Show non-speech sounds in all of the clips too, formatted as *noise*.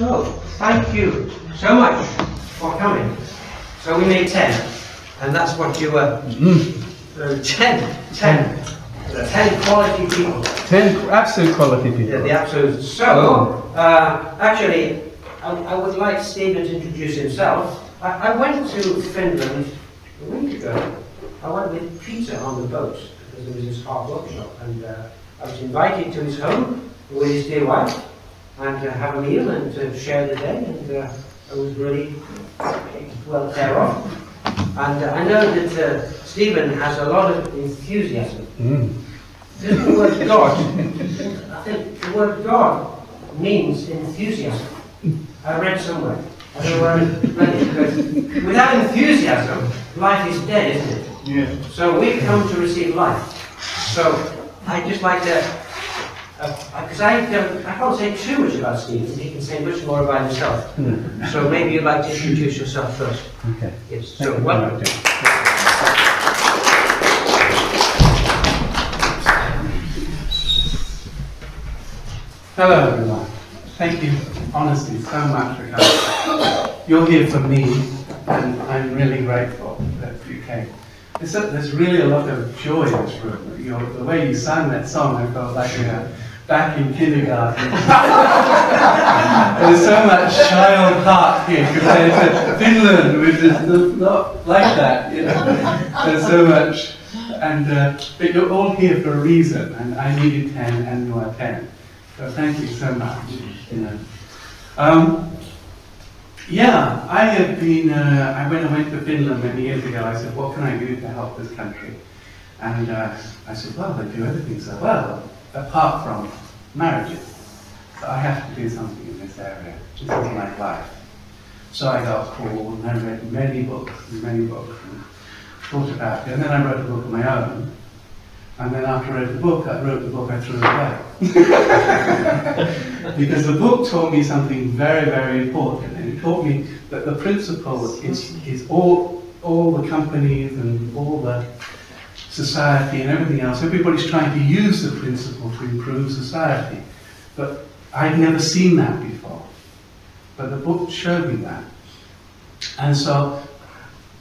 So, thank you so much for coming. So we made 10, and that's what you were. Uh, 10, 10. 10 quality people. Ten absolute quality people. Yeah, the absolute. So, uh, actually, I, I would like Stephen to introduce himself. I, I went to Finland a week ago. I went with Peter on the boat because there was this art workshop, and uh, I was invited to his home with his dear wife and to have a meal and to share the day, and uh, I was really well care of. And uh, I know that uh, Stephen has a lot of enthusiasm. Mm. Doesn't the word God, I think the word God means enthusiasm. I read somewhere. I don't know where I read it, but without enthusiasm, life is dead, isn't it? Yeah. So we've come to receive life. So I'd just like to, because I don't, I can't say too much about Stephen, he can say much more about himself. So maybe you'd like to introduce yourself first. Okay. Yes, Thank so you welcome. Hello everyone. Thank you honestly so much for coming. You're here for me and I'm really grateful that you came. There's, a, there's really a lot of joy in this room. Your, the way you sang that song, I felt like uh, back in kindergarten. There's so much child heart here compared to Finland, which is not like that. You know? There's so much. And, uh, but you're all here for a reason, and I needed 10 and you are 10. So thank you so much. You know. Um, yeah, I have been, uh, I, when I went to Finland many years ago, I said, what can I do to help this country? And uh, I said, well, they do everything so well, apart from marriages. I have to do something in this area. This is my life. So I got called and I read many books and many books and thought about it. And then I wrote a book of my own. And then after I read the book, I wrote the book, I threw it away. *laughs* because the book taught me something very, very important. And it taught me that the principle is, is all, all the companies and all the society and everything else, everybody's trying to use the principle to improve society. But I'd never seen that before. But the book showed me that. And so,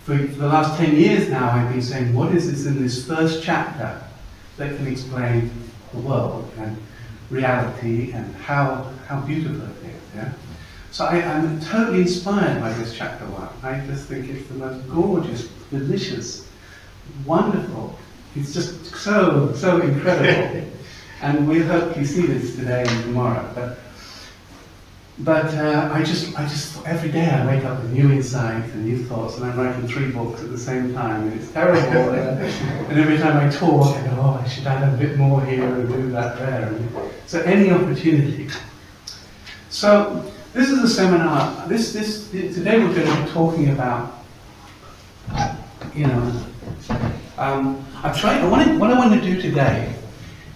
for, the last 10 years now, I've been saying, what is this in this first chapter that can explain the world and reality and how, how beautiful it is? Yeah? So I, I'm totally inspired by this chapter one. I just think it's the most gorgeous, delicious, wonderful. It's just so, so incredible. *laughs* and we hope you see this today and tomorrow. But, but uh, I just, I just, every day I wake up with new insights and new thoughts, and I'm writing three books at the same time, and it's terrible. *laughs* and, and every time I talk, I go, oh, I should add a bit more here and do that there. And so any opportunity. So this is a seminar. This, this, today we're going to be talking about, you know, um, I'm. I what I want to do today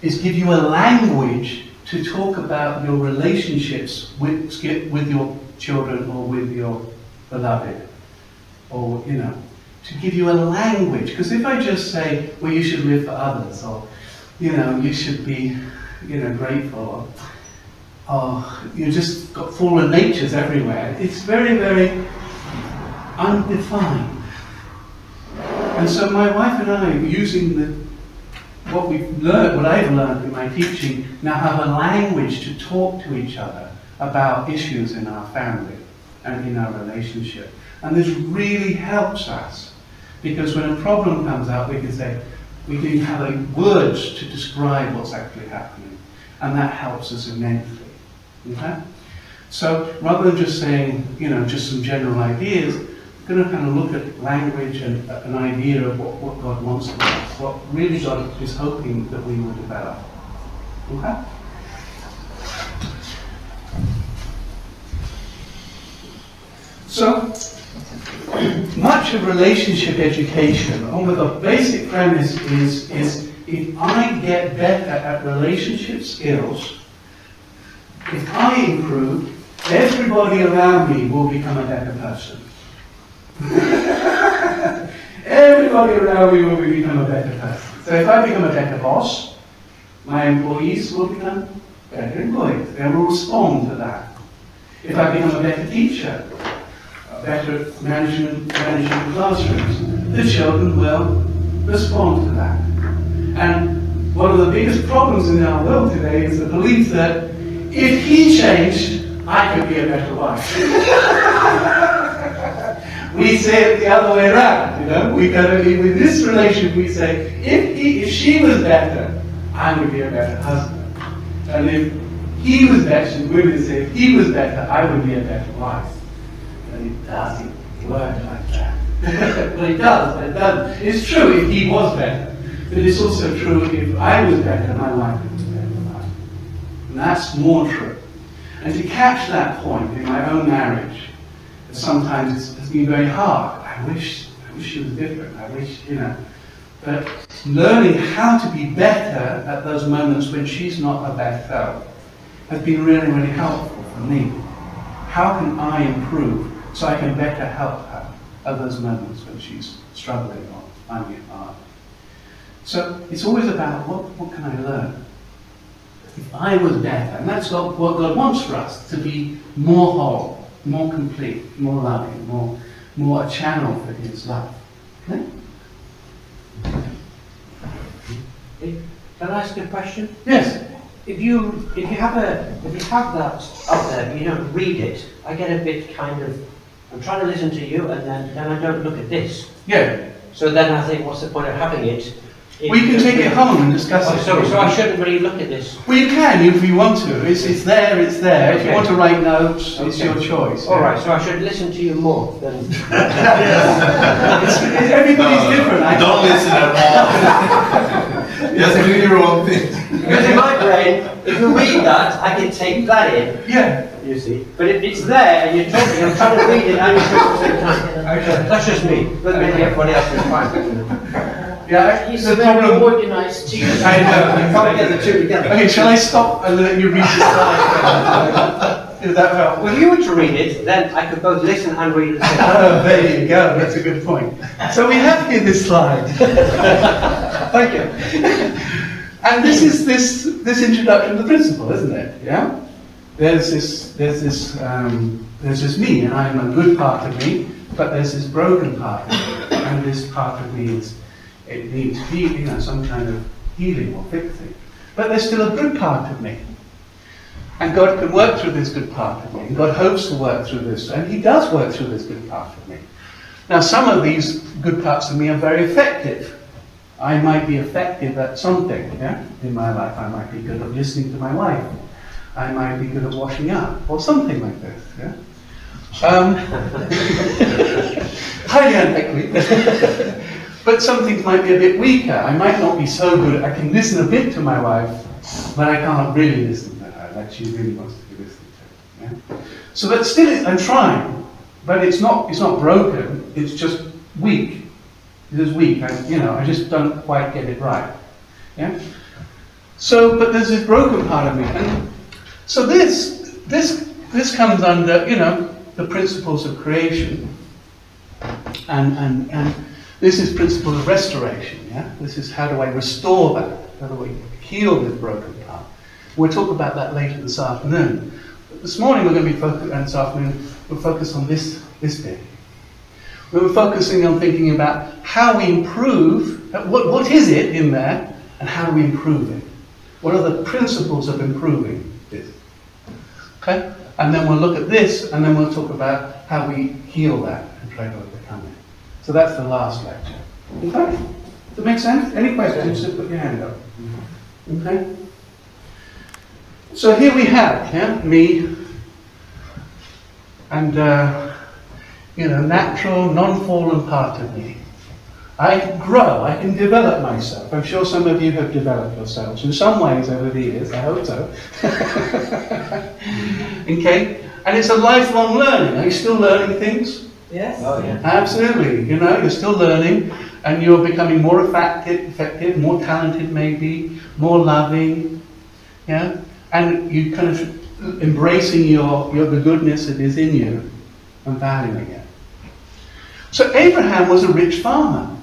is give you a language to talk about your relationships with with your children or with your beloved, or you know, to give you a language. Because if I just say, well, you should live for others, or you know, you should be, you know, grateful, or oh, you just got fallen natures everywhere. It's very, very undefined. And so my wife and I, using the, what we've learned, what I've learned in my teaching, now have a language to talk to each other about issues in our family and in our relationship. And this really helps us because when a problem comes up, we can say, we can have words to describe what's actually happening. And that helps us immensely. Okay? So rather than just saying, you know, just some general ideas, going to kind of look at language and uh, an idea of what, what God wants of us, what really God is hoping that we will develop. Okay? So, *clears throat* much of relationship education, on the basic premise is, is if I get better at relationship skills, if I improve, everybody around me will become a better person. *laughs* everybody around me will become a better person. So if I become a better boss, my employees will become better employees. They will respond to that. if I become a better teacher, a better management, managing classrooms, the children will respond to that. And one of the biggest problems in our world today is the belief that if he changed, I could be a better wife. *laughs* we say it the other way around, you know. We go to, with this relation, we say, if, he, if she was better, I would be a better husband. And if he was better, women say, if he was better, I would be a better wife. And it doesn't work like that. *laughs* well, it does, but it doesn't. It's true if he was better. But it's also true if I was better, my wife would be better. And that's more true. And to catch that point in my own marriage, sometimes has been very hard. I wish, I wish it was different. I wish, you know. But learning how to be better at those moments when she's not a better has been really, really helpful for me. How can I improve so I can better help her at those moments when she's struggling or finding it hard? So it's always about what, what can I learn? If I was better, and that's what, what God wants for us, to be more whole, more complete, more loving, more, more a channel for His love. Okay? Can I ask a question? Yes. If you if you have a if you have that up there, but you don't read it, I get a bit kind of I'm trying to listen to you, and then then I don't look at this. Yeah. So then I think, what's the point of having it? If- We can take it home and discuss Oh, it. sorry, so I shouldn't really look at this. Well, you can if you want to. It's, it's there, it's there. If you want to write notes, it's your choice. All right, so I should listen to you more than. *laughs* It's, it's, everybody's different. I Don't listen at all. *laughs* Just do your own thing. Because in my brain, if you read that, I can take that in, Yeah. you see. But if it's there and you're talking, I'm trying to read it and you're talking at the same time. Okay. That's just me. But maybe everybody else is fine. *laughs* Yeah. He's the a very problem. organised teacher. *laughs* I know. You can't get the two together. Okay, shall I stop and let you read the slide? Does that help? Well, if you were to read it, then I could both listen and read at the same time. Oh, there you go. That's a good point. So we have here this slide. *laughs* Thank you. And this is this this introduction to the principle, isn't it? Yeah. There's this there's this um, there's this me, and I'm a good part of me, but there's this broken part, of me, and this part of me is it needs healing, know, some kind of healing or fixing. But there's still a good part of me. And God can work through this good part of me. And God hopes to work through this. And He does work through this good part of me. Now, some of these good parts of me are very effective. I might be effective at something yeah? in my life. I might be good at listening to my wife. I might be good at washing up, or something like this. Yeah? Um. *laughs* *laughs* but some things might be a bit weaker. I might not be so good. I can listen a bit to my wife, but I can't really listen to her like she really wants to be listened to. Yeah? So, but still, I'm trying, but it's not. It's not broken. It's just weak. It is weak. I, you know, I just don't quite get it right. Yeah. So, but there's this broken part of me, and so this this this comes under you know the principles of creation, and and and this is principle of restoration. Yeah. This is how do I restore that? How do I heal this broken part? We'll talk about that later this afternoon. But this morning we're going to be focused, and this afternoon we'll focus on this this bit. We were focusing on thinking about how we improve, what, what is it in there, and how do we improve it? What are the principles of improving this? Okay? And then we'll look at this, and then we'll talk about how we heal that and try to overcome it. So that's the last lecture. Okay? Does that make sense? Any questions? Just put your hand up. Okay? So here we have, yeah, me, and uh, you know, natural, non-fallen part of me. I can grow, I can develop myself. I'm sure some of you have developed yourselves in some ways over the years, I hope so. *laughs* okay? And it's a lifelong learning. Are you still learning things? Yes. Oh, yeah. Absolutely. You know, you're still learning and you're becoming more effective, effective more talented maybe, more loving. Yeah? And you kind of embracing your, your the goodness that is in you and valuing it. So Abraham was a rich farmer.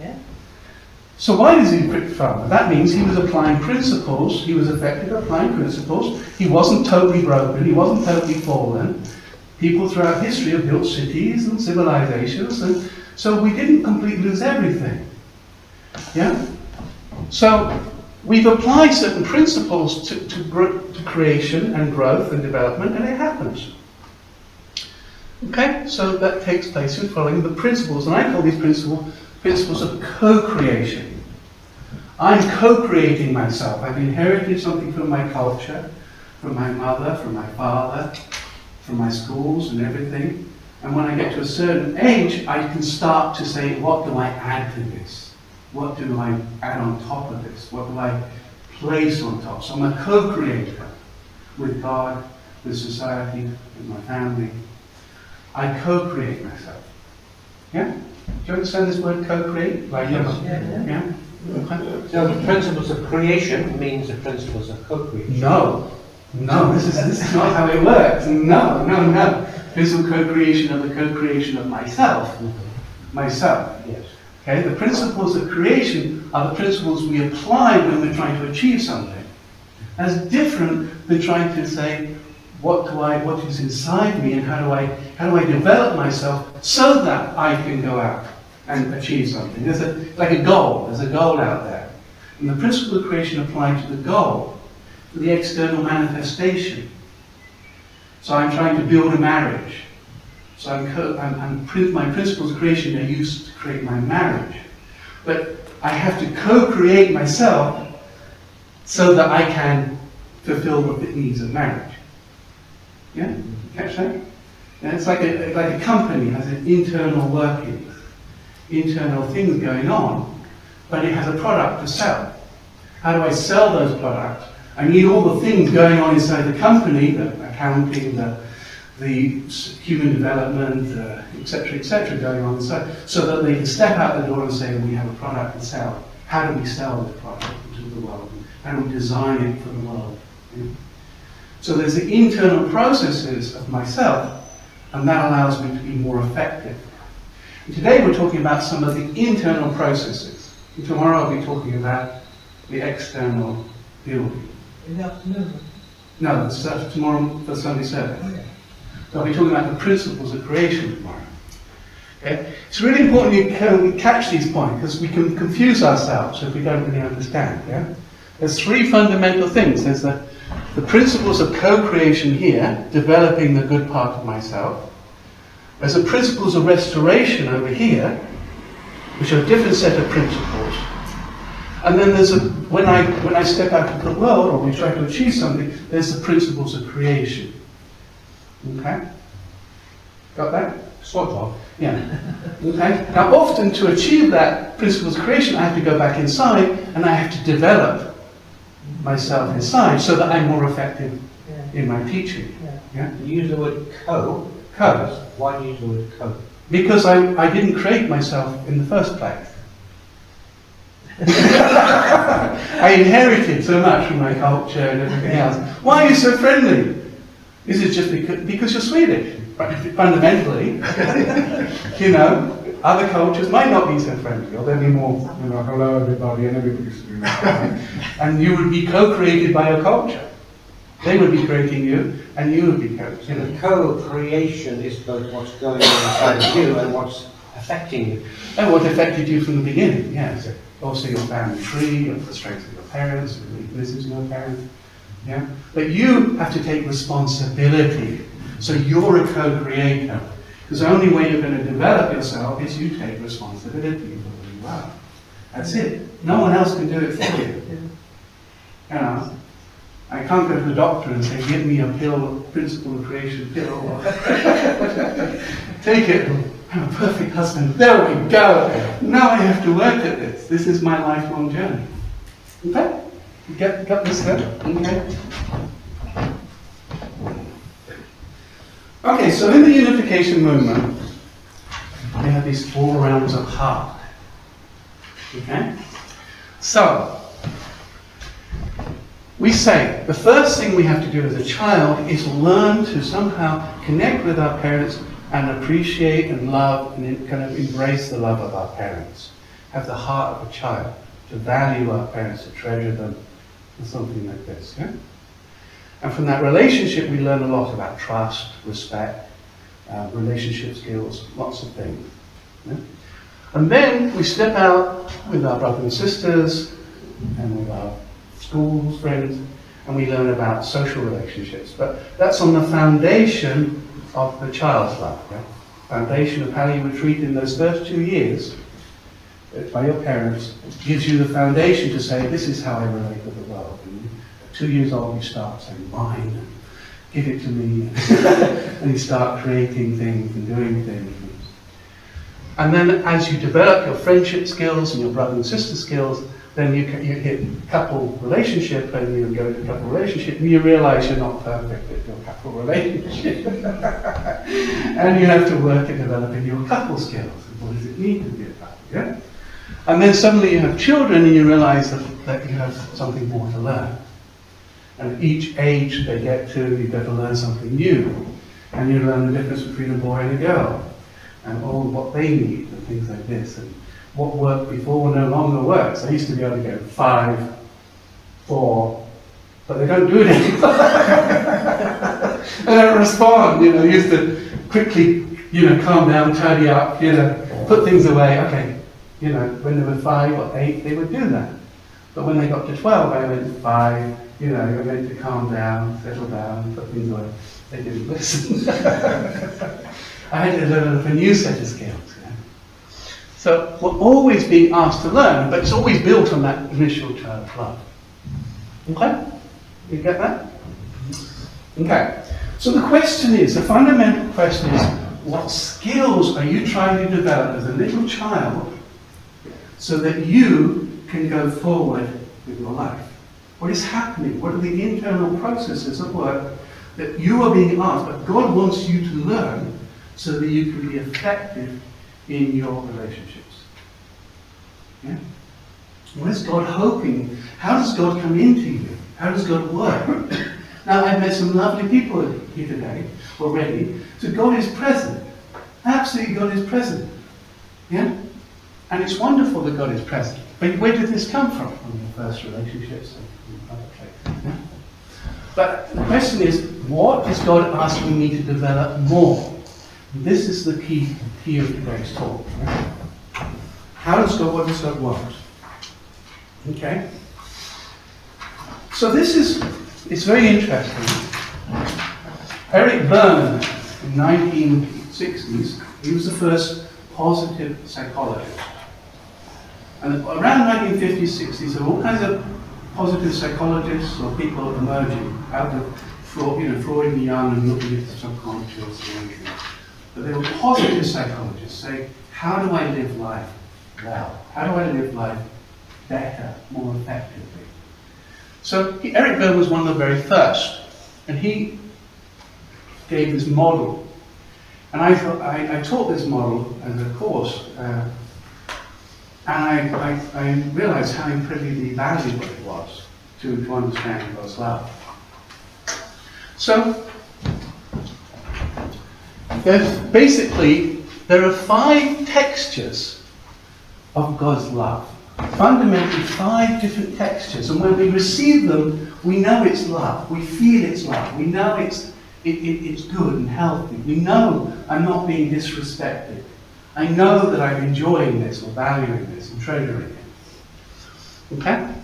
Yeah. So why does he prick farmer? That means he was applying principles, he was effective at applying principles, he wasn't totally broken, he wasn't totally fallen. People throughout history have built cities and civilizations, and so we didn't completely lose everything. Yeah? So we've applied certain principles to, to, to creation and growth and development, and it happens. Okay, so that takes place in following the principles, and I call these principles principles of co-creation. I'm co-creating myself. I've inherited something from my culture, from my mother, from my father, from my schools and everything. And when I get to a certain age, I can start to say, what do I add to this? What do I add on top of this? What do I place on top? So I'm a co-creator with God, with society, with my family. I co-create myself. Yeah? Do you understand this word co-create? Like, Yes. Um, yeah? yeah? Okay. So the principles of creation means the principles of co-creation. No, no, this is, this is not how it works. No, no, no. Physical co-creation of the co-creation of myself. Myself. Yes. Okay, the principles of creation are the principles we apply when we're trying to achieve something. That's different than trying to say, what do I, what is inside me, and how do I, how do I develop myself so that I can go out and achieve something. There's a, like a goal. There's a goal out there, and the principle of creation apply to the goal, the external manifestation. So I'm trying to build a marriage. So I'm, I'm, I'm my principles of creation are used to create my marriage. But I have to co-create myself so that I can fulfill the needs of marriage. Yeah? Catch that? Yeah, it's like a, like a company has an internal workings, internal things going on, but it has a product to sell. How do I sell those products? I need all the things going on inside the company, the accounting, the, the human development, uh, etc., et going on inside, so that they can step out the door and say, we have a product to sell. How do we sell this product to the world? How do we design it for the world? Yeah. So there's the internal processes of myself, and that allows me to be more effective. And today we're talking about some of the internal processes. And tomorrow I'll be talking about the external building. Afternoon. No, that's uh, tomorrow for Sunday service. So I'll be talking about the principles of creation tomorrow. Okay? It's really important you can catch these points because we can confuse ourselves if we don't really understand. Yeah? There's three fundamental things. There's the, the principles of co-creation here, developing the good part of myself. There's the principles of restoration over here, which are a different set of principles. And then there's a, when I, when I step out into the world or we try to achieve something, there's the principles of creation. Okay? Got that? Sort of. Yeah. Okay? Now, often to achieve that principles of creation, I have to go back inside and I have to develop myself inside so that I'm more effective Yeah. in my teaching. Yeah. You use the word co. Co. Why do you use the word co? Because I, I didn't create myself in the first place. *laughs* I inherited so much from my culture and everything else. Why are you so friendly? Is it just because, because you're Swedish? Fundamentally, *laughs* you know, other cultures might not be so friendly, or they'll be more, You know, hello everybody, and everybody's and you would be co-created by your culture. They would be creating you, and you would be co So you know. the co-creation is both what's going on inside of you and what's affecting you. And what affected you from the beginning, yes. Also your family tree, of the strengths of your parents, the weaknesses of your parents. Yeah? But you have to take responsibility. So you're a co-creator. Because the only way you're going to develop yourself is you take responsibility for who you are. That's it. No one else can do it for you. You know, I can't go to the doctor and say, give me a pill, principle of creation pill. *laughs* Take it. I'm a perfect husband. There we go. Now I have to work at this. This is my lifelong journey. Okay? You get, got this then? Okay? Okay, so in the unification movement, we have these four realms of heart. Okay? So, we say the first thing we have to do as a child is learn to somehow connect with our parents and appreciate and love and kind of embrace the love of our parents. Have the heart of a child. to value our parents, to treasure them, and something like this. Yeah? And from that relationship, we learn a lot about trust, respect, uh, relationship skills, lots of things. Yeah? And then we step out with our brothers and sisters and with our schools, friends, and we learn about social relationships. But that's on the foundation of the child's life. Yeah? Foundation of how you were treated in those first two years uh, by your parents gives you the foundation to say, this is how I relate with the world. And at two years old, you start saying, mine, give it to me. *laughs* and you start creating things and doing things. And then as you develop your friendship skills and your brother and sister skills, then you, you hit couple relationship and you go into couple relationship and you realize you're not perfect at your couple relationship. *laughs* and you have to work at developing your couple skills. What does it mean to be a couple? Yeah? And then suddenly you have children and you realize that, that you have something more to learn. And each age they get to, you have got to learn something new. And you learn the difference between a boy and a girl. And all what they need and things like this. And what worked before no longer works. I used to be able to go five, four, but they don't do it anymore. *laughs* they don't respond, you know, they used to quickly, you know, calm down, tidy up, you know, put things away, okay. You know, when they were five or eight, they would do that. But when they got to 12, I went five, you know, you're meant to calm down, settle down, put things away. They didn't *laughs* listen. *laughs* I had to learn a new set of skills. So we're always being asked to learn, but it's always built on that initial child love. Okay? You get that? Okay. So the question is, the fundamental question is, what skills are you trying to develop as a little child so that you can go forward with your life? What is happening? What are the internal processes of work that you are being asked, but God wants you to learn so that you can be effective in your relationships. Yeah? What is God hoping? How does God come into you? How does God work? *coughs* now, I've met some lovely people here today already. So God is present. Absolutely, God is present. Yeah? And it's wonderful that God is present. But where did this come from? From your first relationships? But the question is, what is God asking me to develop more? This is the key, key of today's talk. How does God, what does God want? Okay? So this is, it's very interesting. Eric Berne, in the 1960s, he was the first positive psychologist. And around 1950s, 60s, there were all kinds of positive psychologists or people emerging out of Freud, you know, Freud and Jung and looking at the subconscious. But they were positive psychologists saying, how do I live life well? How do I live life better, more effectively? So Eric Berne was one of the very first, and he gave this model. And I, thought, I, I taught this model as a course, uh, and I, I, I, realized how incredibly valuable it was to, to understand God's love. So there's basically, there are five textures of God's love. Fundamentally, five different textures. And when we receive them, we know it's love. We feel it's love. We know it's, it, it, it's good and healthy. We know I'm not being disrespected. I know that I'm enjoying this or valuing this and treasuring it. Okay?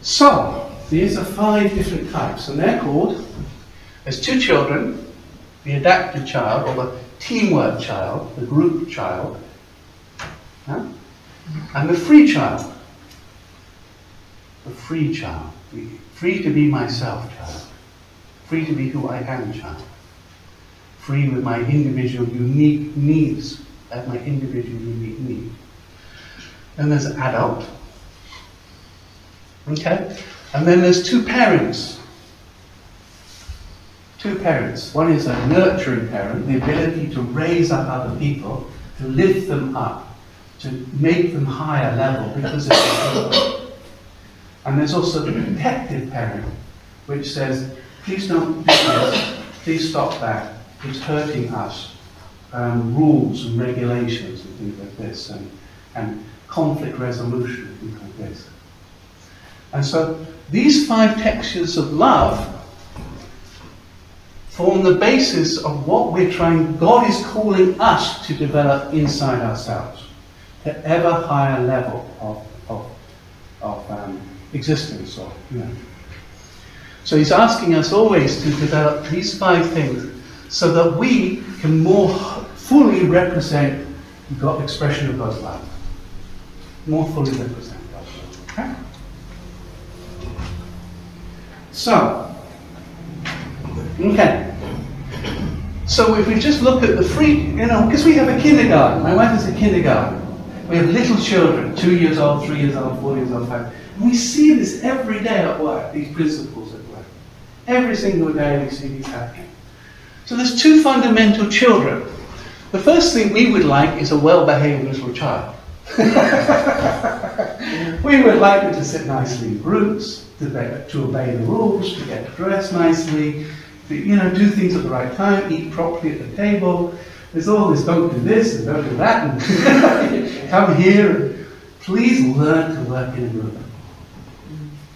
So, these are five different types, and they're called, as two children, the adaptive child, or the teamwork child, the group child, and the free child. The free child. Free to be myself child. Free to be who I am child. Free with my individual unique needs, at my individual unique need. Then there's adult. Okay? And then there's two parents two parents. One is a nurturing parent, the ability to raise up other people, to lift them up, to make them higher level because it's And there's also the protective parent, which says, please don't do this, please stop that, it's hurting us. Um, rules and regulations and things like this, and, and conflict resolution, and things like this. And so these five textures of love form the basis of what we're trying, God is calling us to develop inside ourselves, to ever higher level of, of, of um, existence. Or, you know. So he's asking us always to develop these five things so that we can more fully represent God, expression of God's love. More fully represent God's love. Okay? So, okay. So if we just look at the free, you know, because we have a kindergarten. My wife is a kindergarten. We have little children, two years old, three years old, four years old, five. And we see this every day at work, these principles at work. Every single day we see these happening. So there's two fundamental children. The first thing we would like is a well-behaved little child. *laughs* we would like them to sit nicely in groups, to obey, to obey the rules, to get dressed nicely, you know, do things at the right time, eat properly at the table. There's all this, don't do this and don't do that, and *laughs* come here. Please learn to work in a group.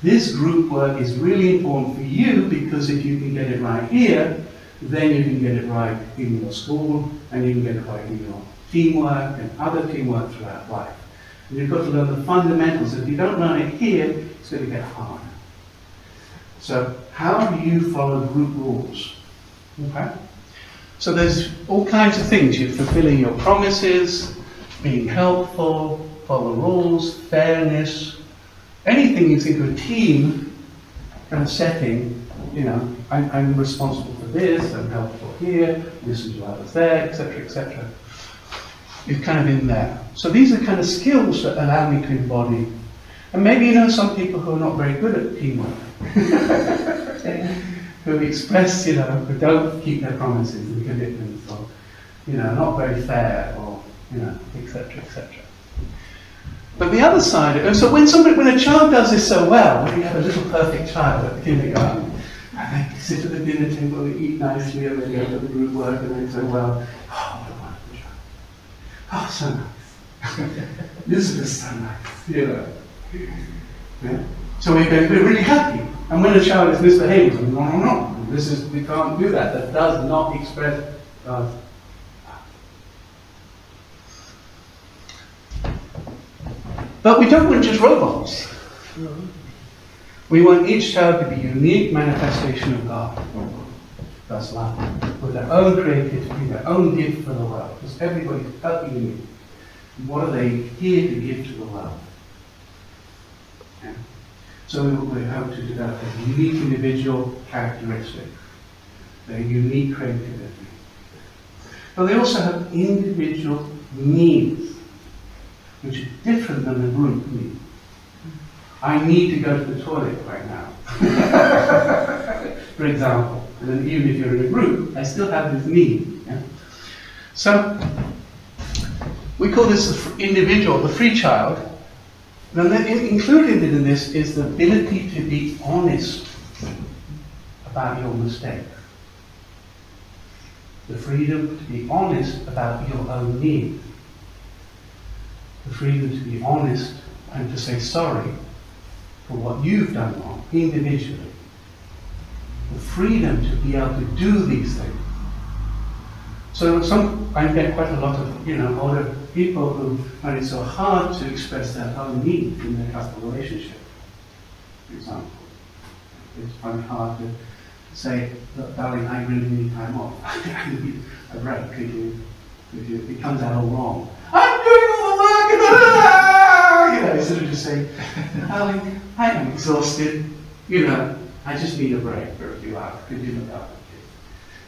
This group work is really important for you because if you can get it right here, then you can get it right in your school and you can get it right in your teamwork and other teamwork throughout life. And you've got to learn the fundamentals. If you don't learn it here, it's going to get hard. So how do you follow group rules? Okay? So there's all kinds of things. You're fulfilling your promises, being helpful, follow rules, fairness, anything you think of a team kind of setting, you know, I'm, I'm responsible for this, I'm helpful here, listen to others there, etc., etc. Is kind of in there. So these are kind of skills that allow me to embody. And maybe you know some people who are not very good at teamwork. Who express, you know, who don't keep their promises and commitments, or, you know, not very fair, or, you know, etc., etc. But the other side, and so when somebody, when a child does this so well, when you have a little perfect child at the kindergarten, and they sit at the dinner table, they eat nicely, and they go to the group work, and they say, well, oh, what a wonderful child. Oh, so nice. *laughs* this is so nice, you know. Yeah? So we're really happy. And when a child is misbehaving, no, no, no, this is, we can't do that. That does not express God's But we don't want just robots. We want each child to be a unique manifestation of God. God's love. With their own creativity, their own gift for the world. Because everybody's totally unique. What are they here to give to the world? So we, hope to develop a unique individual characteristic, their unique creativity. But they also have individual needs which are different than the group need. I need to go to the toilet right now. *laughs* For example, and even if you're in a group, I still have this need. Yeah? So, we call this the individual, the free child. Then included in this is the ability to be honest about your mistake. The freedom to be honest about your own needs the freedom to be honest and to say sorry for what you've done wrong individually. The freedom to be able to do these things. So some I get quite a lot of you know older people who find it so hard to express their own needs in their couple relationship. For example, it's quite hard to say, darling, I really need time off. *laughs* I need a break. Could you, could you? It comes out all wrong. I'm doing all the work, *laughs* you know, instead of just saying, darling, I am exhausted. You know, I just need a break for a few hours. Could you look?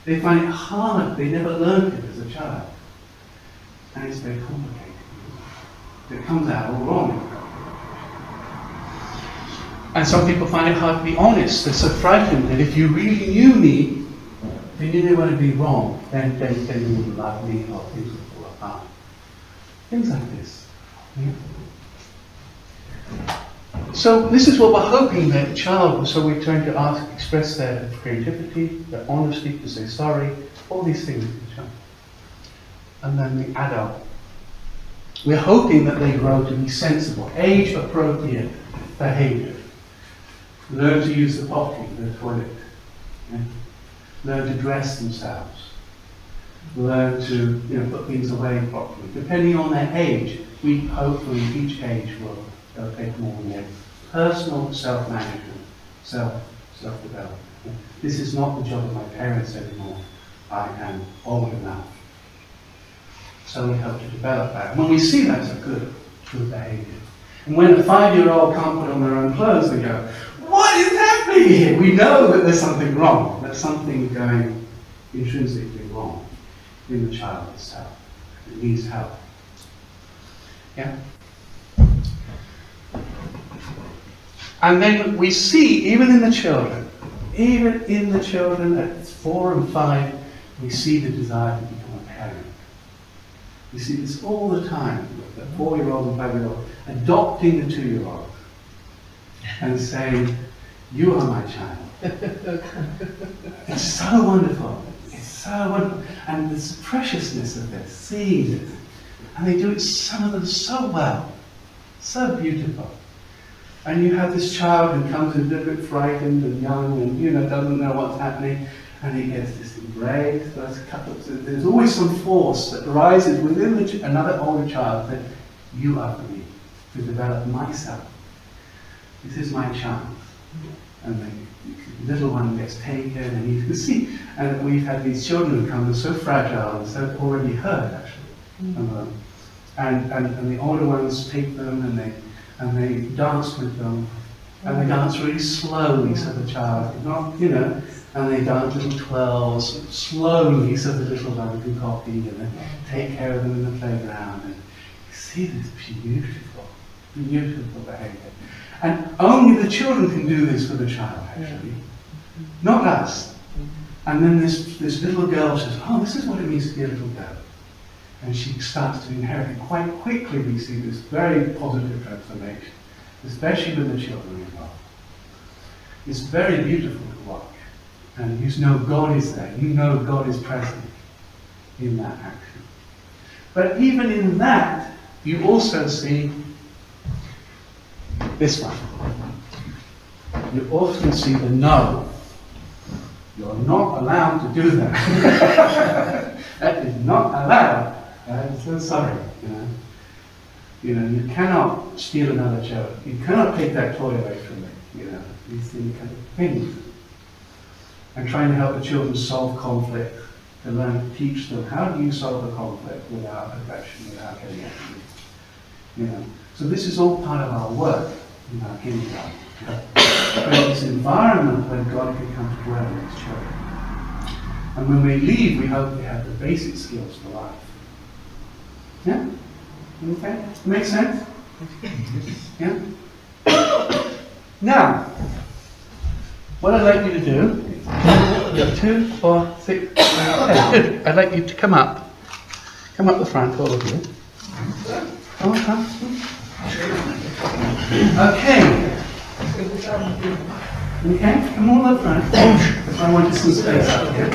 They find it hard. They never learned it as a child, and it's very complicated. It comes out all wrong. And some people find it hard to be honest. They're so frightened that if you really knew me, then you knew want to be wrong. Then, then, then you wouldn't love me or things would fall apart. Things like this. Yeah. So this is what we're hoping that child, so we're trying to ask, express their creativity, their honesty, to say sorry, all these things. And then the adult. We're hoping that they grow to be sensible, age appropriate behavior. Learn to use the potty, the toilet. yeah? Learn to dress themselves. Learn to you know, put things away properly. Depending on their age, we hopefully each age will Uh, they'll more and personal self-management, self self-development. This is not the job of my parents anymore. I am old enough. So we help to develop that. When we see that's a good, good behavior. And when a five-year-old can't put on their own clothes, we go, what is happening here? We know that there's something wrong. There's something going intrinsically wrong in the child itself. It needs help. Yeah? And then we see, even in the children, even in the children at four and five, we see the desire to become a parent. We see this all the time with the four-year-old and five-year-old adopting the two-year-old and saying, "You are my child." *laughs* it's so wonderful. It's so wonderful, and this preciousness of this, seeing it, and they do it. Some of them so well, so beautiful. And you have this child who comes in a little bit frightened and young and, you know, doesn't know what's happening. And he gets this embrace, those. There's always some force that rises within the, ch- another older child that you are for me to develop myself. This is my chance. And the little one gets taken and you can *laughs* see. And we've had these children who come, they're so fragile and so already hurt, actually. some of them. And, and, and the older ones take them and they and they dance with them. And they dance really slowly so the child, not, you know, and they dance little twirls slowly so the little one can copy and they take care of them in the playground. And you see this beautiful, beautiful behavior. And only the children can do this for the child, actually, not us. And then this, this little girl says, Oh, this is what it means to be a little girl and she starts to inherit it. Quite quickly, we see this very positive transformation, especially with the children involved. It's very beautiful to watch, and you know God is there. You know God is present in that action. But even in that, you also see this one. You often see the no. You're not allowed to do that. *laughs* that is not allowed. I'm so sorry. You know, you know, you cannot steal another child. You cannot take that toy away from me. You know, these kind of things. I'm trying to help the children solve conflict, to learn teach them how do you solve a conflict without aggression, without getting angry. You know, so this is all part of our work in our kindergarten. Create this environment where God can come to dwell with His children. And when we leave, we hope they have the basic skills for life. Yeah? Okay? Make sense? Yeah? Now, what I'd like you to do, you two, four, six. Good. I'd like you to come up. Come up the front, all of you. Come on, come. Okay. Okay, come on up front. I want some space up here.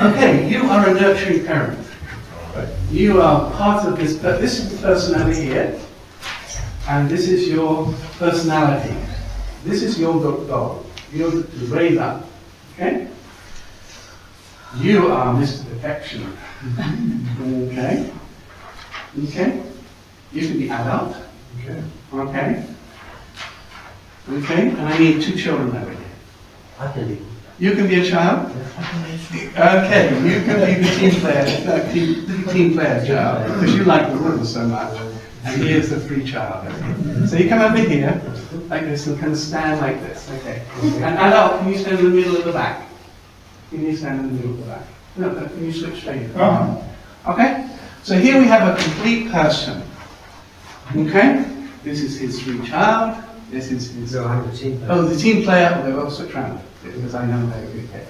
Okay, you are a nurturing parent. You are part of this, but this is the personality here, and this is your personality. This is your goal. You're to raise up. Okay? You are Mr. Perfection. *laughs* Okay? Okay? You can be adult. Okay. Okay? Okay? And I need two children over here. I can. You can be a child? Okay, you can be the team player, the team, the team player child, because you like the rules so much. And here's the free child. So you come over here, like this, and can stand like this, okay? And adult, can you stand in the middle of the back? Can you stand in the middle of the back? No, no, can you switch straight? Uh-huh. Okay? So here we have a complete person. Okay? This is his free child, this is his So I'm the team player. Oh, the team player, we'll also round because I know very good. Okay.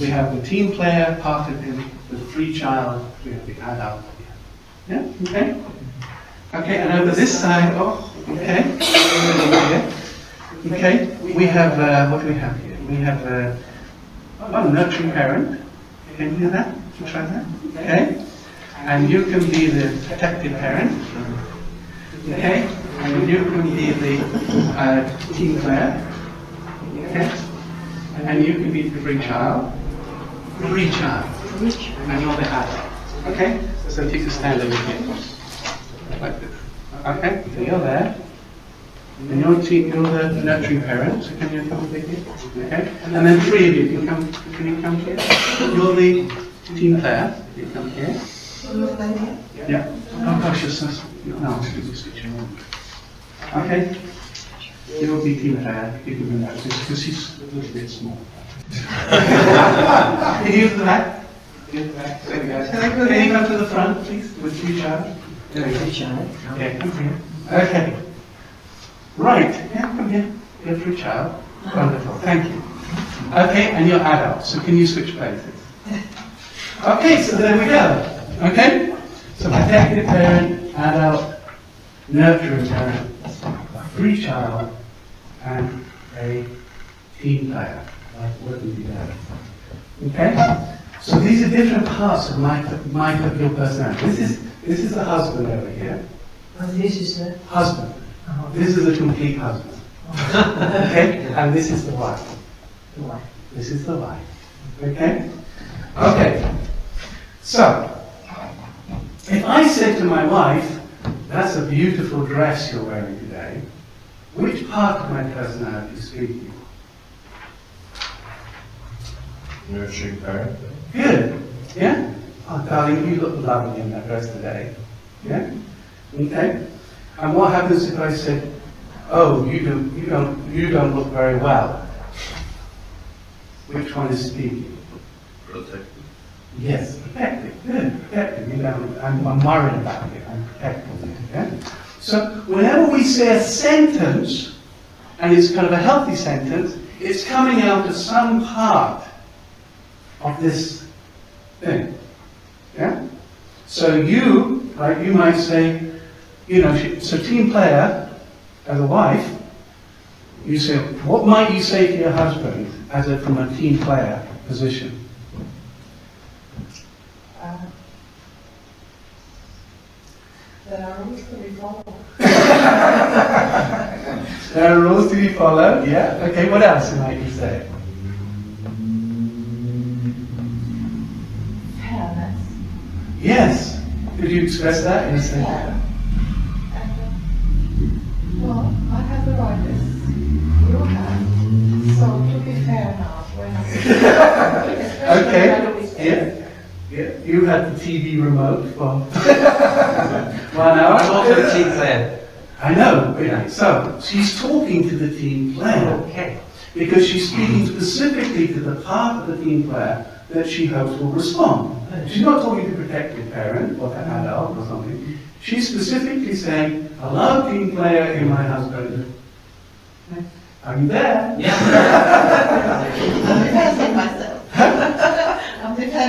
We have the team player part of him, the free child, we have the adult. Yeah, okay? Okay, and over this side, oh, okay. Okay, we have, uh, what do we have here? We have, uh, oh, nurturing parent. Can you do that? You try that? Okay. and you can be the protective parent, okay? And you can be the uh, team player, okay? And you can be the free child, free child, and you're the adult, okay? So if you can stand over here, like this, okay? So you're there. And you're, te- you're the nurturing parent, so can you come over here? Okay? And then three of you can come, can you come here? You're the team player, you come here. Yeah. Oh gosh, you're so, no, excuse me. Okay? You'll be team player, you can be that, because she's a little bit small. *laughs* Can you do that? There we go. Can you come to the front, please, with your child? Yeah, come here. Okay. Right, yeah, come here. You're free child. Wonderful, thank you. Okay, and you're adult, so can you switch places? Okay, so there we go. Okay? So protective parent, adult, nurturing parent, free child, and a team player. Like working together. Okay? So these are different parts of my, my your personality. This is this is the husband over here. This is the Husband. Uh-huh. This is a complete husband. Okay? And this is the wife. wife. This is the wife. Okay? Okay. So, if I said to my wife, that's a beautiful dress you're wearing today, which part of my personality is speaking? Nurturing parent. Good. Yeah? Oh, darling, you look lovely in that dress today. Yeah? Okay? And what happens if I said, oh, you don't, you don't, you don't look very well? Which one is speaking? Protective. Yes, protective. Good, protective. You know, I'm, I'm worried about it. I'm protective. Yeah? So whenever we say a sentence, and it's kind of a healthy sentence, it's coming out of some part of this thing. Yeah? So you, right, you might say, you know, so team player, as a wife, you say, what might you say to your husband as a, from a team player position? Uh, there are rules to be followed. There are rules to be followed, yeah? Okay, what else might you say? Fairness. Yes. Could you express that in a sentence? Yeah. Uh, well, I have the right as you have. So to be fair now, when I *laughs* especially Okay. when we say- Yeah. Yeah. You had the TV remote for *laughs* one hour. I'm also a team player. I know. yeah. So she's talking to the team player Okay. because she's speaking specifically to the part of the team player that she hopes will respond. She's not talking to protective parent or to adult or something. She's specifically saying, hello team player in my husband. Are you there? I'm *laughs*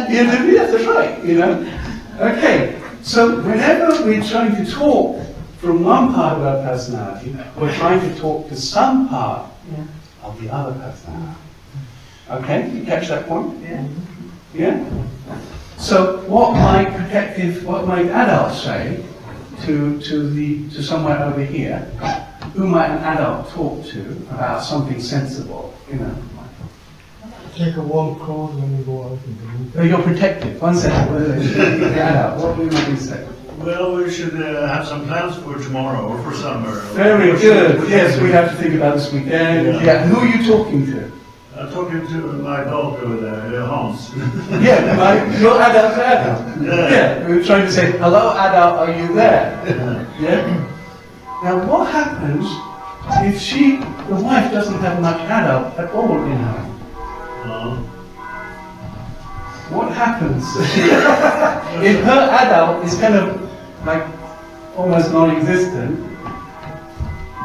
defending myself. I'm defending Yeah, that's right, you know. Okay, so whenever we're trying to talk from one part of our personality, we're trying to talk to some part of the other personality. Okay, you catch that point? Yeah. Yeah? So what might protective, what might adults say to, to the, to somewhere over here? Who might an adult talk to about something sensible, you know? Take a warm coat when you go out in the room. So you're protective, one second, *laughs* the adult, what would you say? Well, we should uh, have some plans for tomorrow or for summer. Very good. Yes, we have to think about this weekend. Yeah. Yeah. Who are you talking to? I'm talking to my dog over there, uh, Hans. *laughs* Yeah, my, your adult to adult. Yeah. Yeah. We were trying to say, hello, adult, are you there? Yeah. Now, what happens if she, the wife, doesn't have much adult at all in her? What happens *laughs* if her adult is kind of like almost non-existent?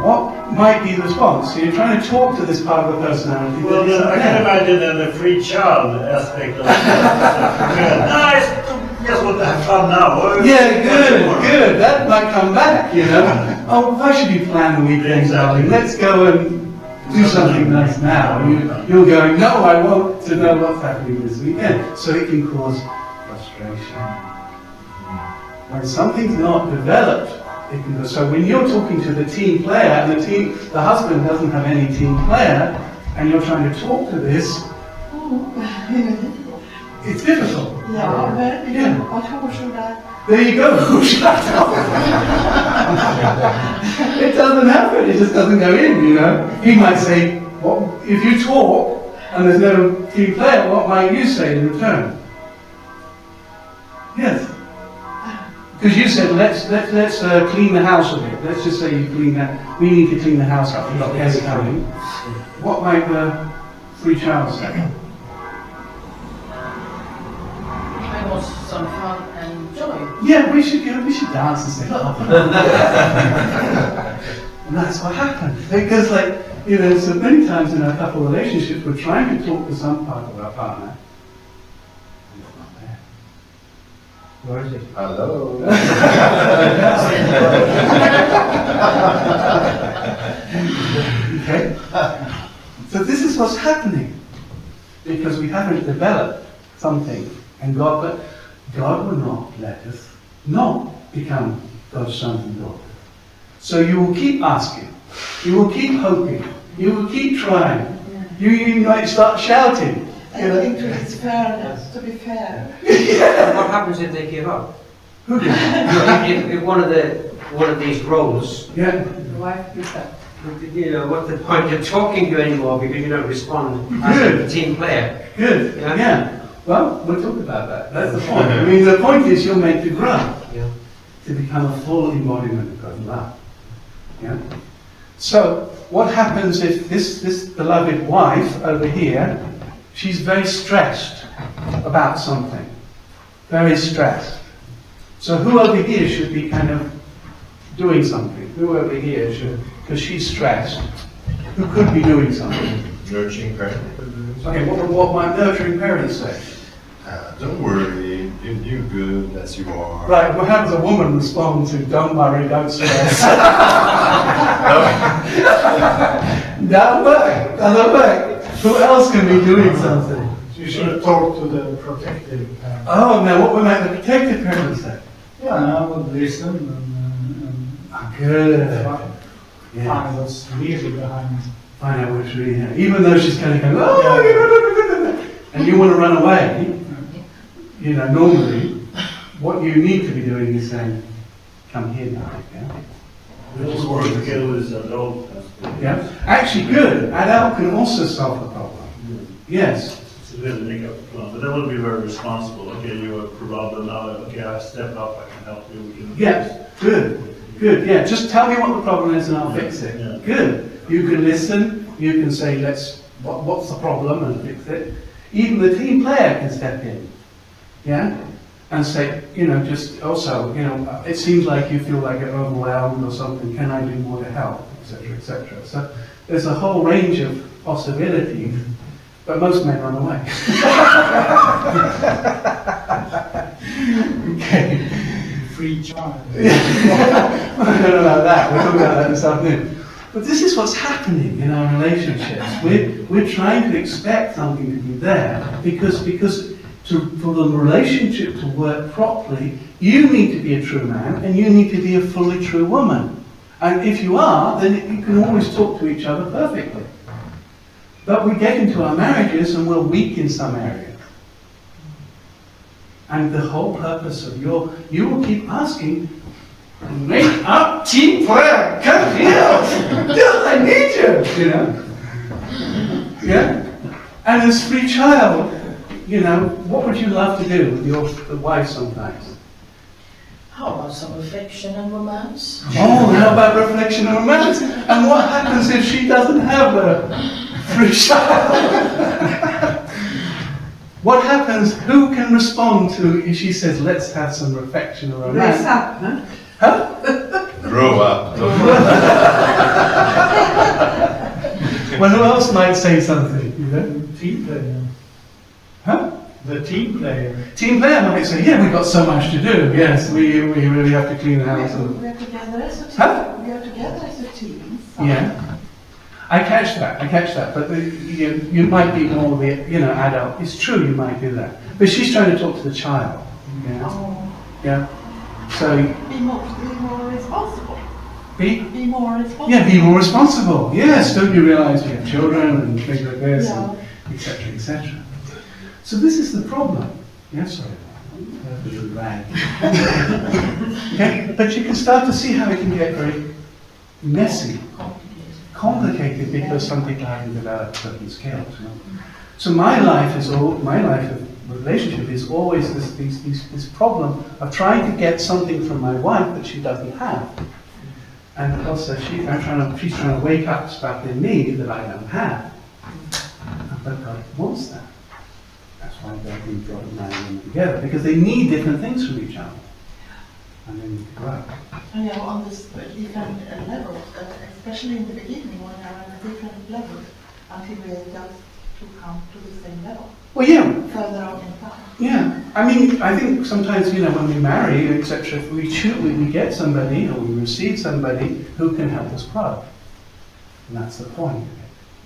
What might be the response? So you're trying to talk to this part of the personality. Well, I can imagine then the free child aspect of it. nice! Guess what, have fun now. or- Yeah, good, good. That might come back, you know. Oh, why should you plan the weekend, Exactly. darling? Let's go and do something nice now. You, you're going, no, I want to know what's happening this weekend. So it can cause frustration. When something's not developed, it can go. So when you're talking to the team player and the team, the husband doesn't have any team player, and you're trying to talk to this, it's difficult. Yeah, Yeah. There you go. *laughs* Shut up. it doesn't happen. It just doesn't go in. You know. He might say, "What if you talk and there's no team player? What might you say in return?" Yes. Because you said let's let's let's uh, clean the house a bit. Let's just say you clean that. We need to clean the house up. We've got guests coming. What might the free child say? I want some fun. Yeah, we should go, we should dance and say, love. and that's what happened. Because like, you know, so many times in our couple relationships, we're trying to talk to some part of our partner. and it's not there. Where is it? Hello. *laughs* Okay? So this is what's happening. Because we haven't developed something. And God, but God will not let us not become God's sons and daughters. So you will keep asking. You will keep hoping. You will keep trying. You, you might start shouting. You I know? think it's fairness, to be fair. yeah. What happens if they give up? Who did? *laughs* if, if one of the one of these roles, Yeah. The wife did that. you know, what's the point of talking to you anymore because you don't respond as a team player? Good. Yeah. Yeah. Well, we'll talk about that. That's the point. *laughs* I mean, the point is you're meant to grow. To become a full embodiment of love. Yeah? So, what happens if this, this beloved wife over here, she's very stressed about something? Very stressed. So, who over here should be kind of doing something? Who over here should, because she's stressed, who could be doing something? Nurturing parent. Okay, what would what my nurturing parents say? Uh, don't worry, you, you're good as you are. Right, well, how does a woman respond to don't worry, don't stress? *laughs* That work, doesn't work. Who else can be doing something? You should talk to the protective parent. Oh, now what would make the protective parents say? Yeah, I would listen and, and, Ah, good. and find, Yeah. find what's really behind. Find out what's really happening. Even though she's kind of going, oh, you know, and you want to run away, you know, normally, what you need to be doing is saying, come here now, yeah? Work together with the adult. Yeah? Actually, good. Adult can also solve the problem. Yes. To really make up a plan, but that would be very responsible. Okay, you have a problem now, okay, I step up, I can help you, can. Yeah, good, good, yeah, just tell me what the problem is and I'll fix it. Yeah. Good, you can listen, you can say, let's, what, what's the problem and fix it. Even the team player can step in, yeah? And say, you know, just also, you know, it seems like you feel like you're overwhelmed or something, can I do more to help, etc., etc. So there's a whole range of possibilities, but most men run away. *laughs* okay. Free child. I don't know about that. We'll talk about that this afternoon. But this is what's happening in our relationships. We're, we're trying to expect something to be there because, because to, for the relationship to work properly, you need to be a true man and you need to be a fully true woman. And if you are, then you can always talk to each other perfectly. But we get into our marriages and we're weak in some areas. And the whole purpose of your, you will keep asking, make up team player, come here, yes, I need you, you know. Yeah? And as free child, you know, what would you love to do with your wife sometimes? Oh, how about some affection and romance? Oh, how about reflection and romance? And what happens if she doesn't have a free child? *laughs* what happens? Who can respond to if she says, let's have some reflection and romance? up, huh? Huh? Grow up. *laughs* *laughs* Well, who else might say something? You know? Team player. Huh? The team player. Team player might say, yeah, we've got so much to do. Yes, we, we really have to clean the house. And, We are together as a team. Huh? We are together as a team. so- yeah. I catch that, I catch that, but the, you, you might be more the, you know, adult. It's true you might do that. But she's trying to talk to the child. Yeah. Oh, Yeah. So Be more, be more responsible. be Be more responsible. yeah, be more responsible. Yes, don't you realise we have children and things like this, Yeah. and etc. etc. So this is the problem. Yes, sorry. The little rag. okay, but you can start to see how it can get very messy, complicated because some people haven't developed certain skills. You know? So my life is all my life of relationship is always this, this, this, this problem of trying to get something from my wife that she doesn't have. And also she, I'm trying to, she's trying to wake up stuff in me that I don't have. But God wants that. Why brought and man and woman together, because they need different things from each other. And they need to grow. And you're on this different uh, levels, uh, especially in the beginning when you're on a different level until we adjust to come to the same level Well, yeah, further on in time. Yeah, I mean, I think sometimes, you know, when we marry, etc., we choose, we, we get somebody or we receive somebody who can help us grow. And that's the point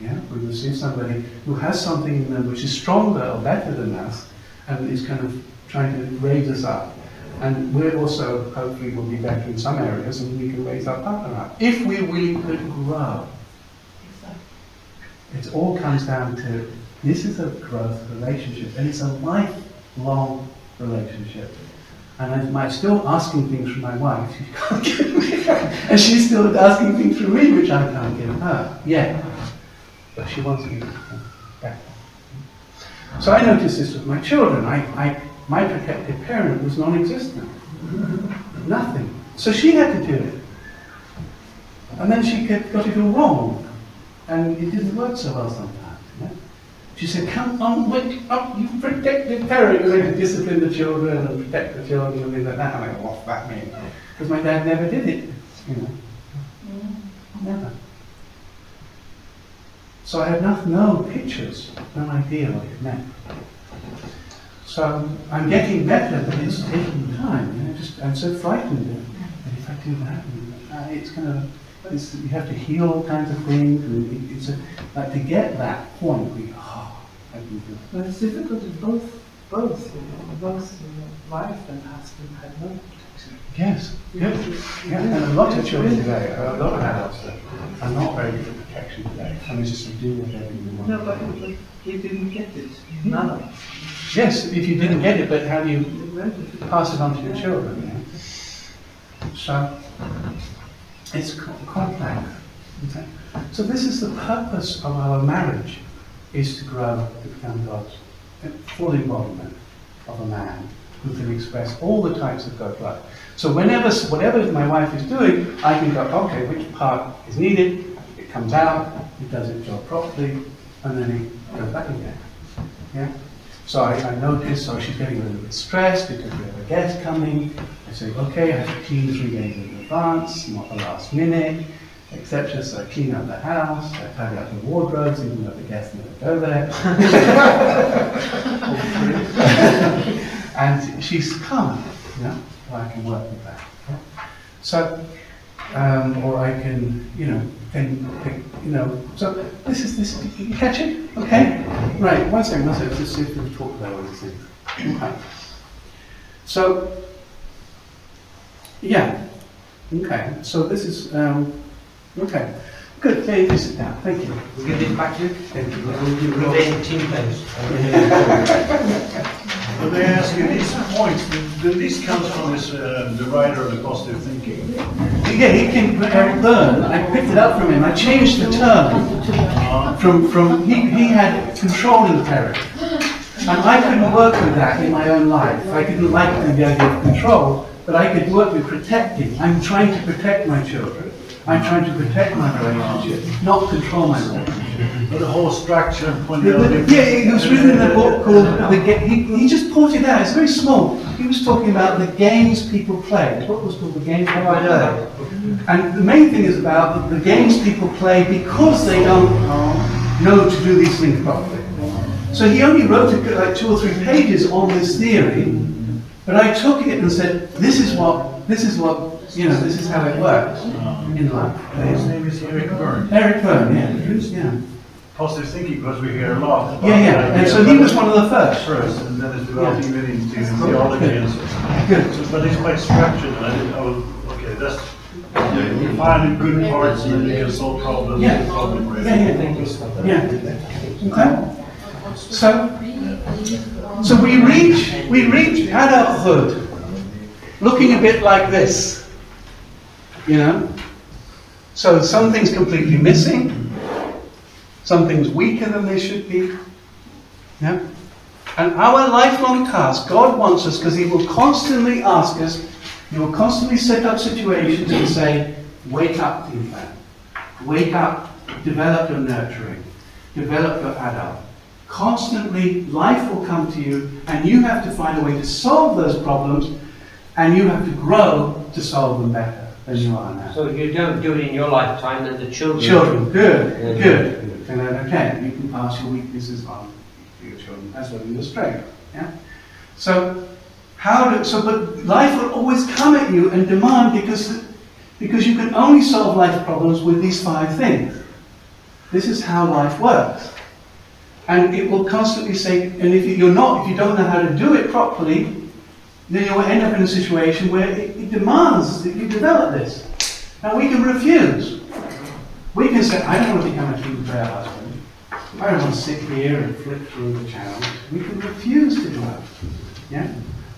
Yeah, we receive somebody who has something in them which is stronger or better than us and is kind of trying to raise us up. And we're also, hopefully, will be better in some areas and we can raise our partner up. If we're willing to grow. It all comes down to this is a growth relationship and it's a lifelong relationship. And I'm still asking things from my wife, *laughs* she can't give me, and she's still asking things from me which I can't give her yet. But she wants me back. So I noticed this with my children. I, I, my protective parent was non-existent. Nothing. So she had to do it. And then she got it all wrong. And it didn't work so well sometimes. You know? She said, come on, wake up, you protective parent. You're going to discipline the children and protect the children and things like that. And I go, what's that mean? Because my dad never did it. You know, never. So I had no, no pictures, no idea what it meant. So I'm getting better, but it's taking time. You know, just I'm so frightened that if I do that, uh, it's going to. It's, you have to heal all kinds of things, and it, it's a, like to get that point. We, oh, I can do it. But it's difficult if both, both, you know, both uh, wife and husband had no. Yes, yes, yeah. And a lot of children today, a lot of adults that are not very good at protection today, and they just do whatever you want. No, but, he didn't get it. Hmm. None of. Yes, if you didn't get it, but how do you It went to pass it on to your children. Yeah? So it's co- complex. Okay? So this is the purpose of our marriage, is to grow to become God's full embodiment of a man who can express all the types of God's love. So whenever, whatever my wife is doing, I can go, okay, which part is needed? It comes out, it does its job properly, and then it goes back again. Yeah? So I, I noticed, so she's getting a little bit stressed because we have a guest coming. I say, okay, I have to clean three days in advance, not the last minute, etc. So I clean up the house, I tidy up the wardrobes, even though the guests never go there. *laughs* *laughs* and she's calm, you know, so I can work with that. yeah. So, um, or I can, you know, then, pick, you know, so this is this. You catch it? Okay. Right. One second. One second. Let's see if we can talk about all these. Okay. So, yeah. Okay. So this is um, okay. Good. Yeah, you sit down. Thank you. We'll give it back to you. Thank you. You remain team players. But they ask you, these points, these comes from this, uh, the writer of the positive thinking? Yeah, he came, Eric I picked it up from him, I changed the term from, from, he, he had controlling parent. And I couldn't work with that in my own life. I didn't like the idea of control, but I could work with protecting. I'm trying to protect my children. I'm trying to protect my relationship, not control my relationship. But the whole structure and point Yeah, out. yeah, it was written in a book called The Ga- he, he just pointed out, it's very small. He was talking about the games people play. The book was called The Games People oh, I know. Play. And the main thing is about the, the games people play because they don't know to do these things properly. So he only wrote a, like two or three pages on this theory, but I took it and said, this is what, this is what, you know, this is how it works in life. His name is Eric Berne. Eric Berne, yeah, he yeah. Positive thinking because we hear a lot Yeah, yeah, and so he was one of the first. first, and then it's developing it into theology and so. Good. But it's quite structured, and I didn't, oh, okay, that's, you find the good parts and then you can solve problems, Yeah. problem Yeah, yeah. Yeah. Okay. So, so we reach, we reach adulthood looking a bit like this. You know? So something's completely missing, something's weaker than they should be. Yeah? And our lifelong task, God wants us because He will constantly ask us, He will constantly set up situations and say, Wake up, infant. Wake up, develop your nurturing, develop your adult. Constantly, life will come to you, and you have to find a way to solve those problems, and you have to grow to solve them better than you are now. So if you don't do it in your lifetime, then the children. Children, good, Yeah. good. And then, okay, you can pass your weaknesses on to your children as well as your strength. Yeah. So, how do, so, but life will always come at you and demand because, because you can only solve life problems with these five things. This is how life works. And it will constantly say, and if you're not, if you don't know how to do it properly, then you'll end up in a situation where it, it demands that you develop this. Now we can refuse. We can say, I don't want to become a king prayer husband. I don't want to sit here and flip through the channels. We can refuse to grow. Yeah?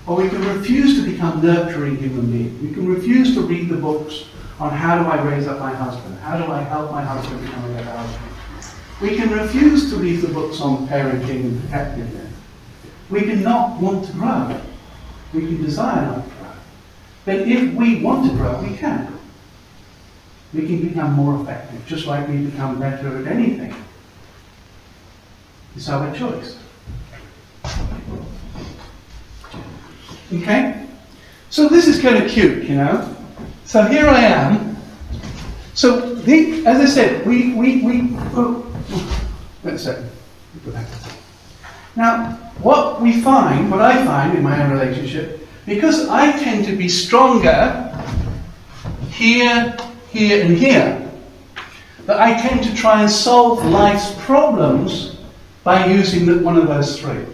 Or we can refuse to become nurturing human beings. We can refuse to read the books on how do I raise up my husband? How do I help my husband become a better husband? We can refuse to read the books on parenting and protectiveness. We can not want to grow. We can desire not to grow. But if we want to grow, we can. We can become more effective, just like we become better at anything. It's our choice. Okay? So this is kind of cute, you know? So here I am. So, the, as I said, we, we, we, oh, let's say, go back. Now, what we find, what I find in my own relationship, because I tend to be stronger here, here, and here, that I tend to try and solve life's problems by using one of those three.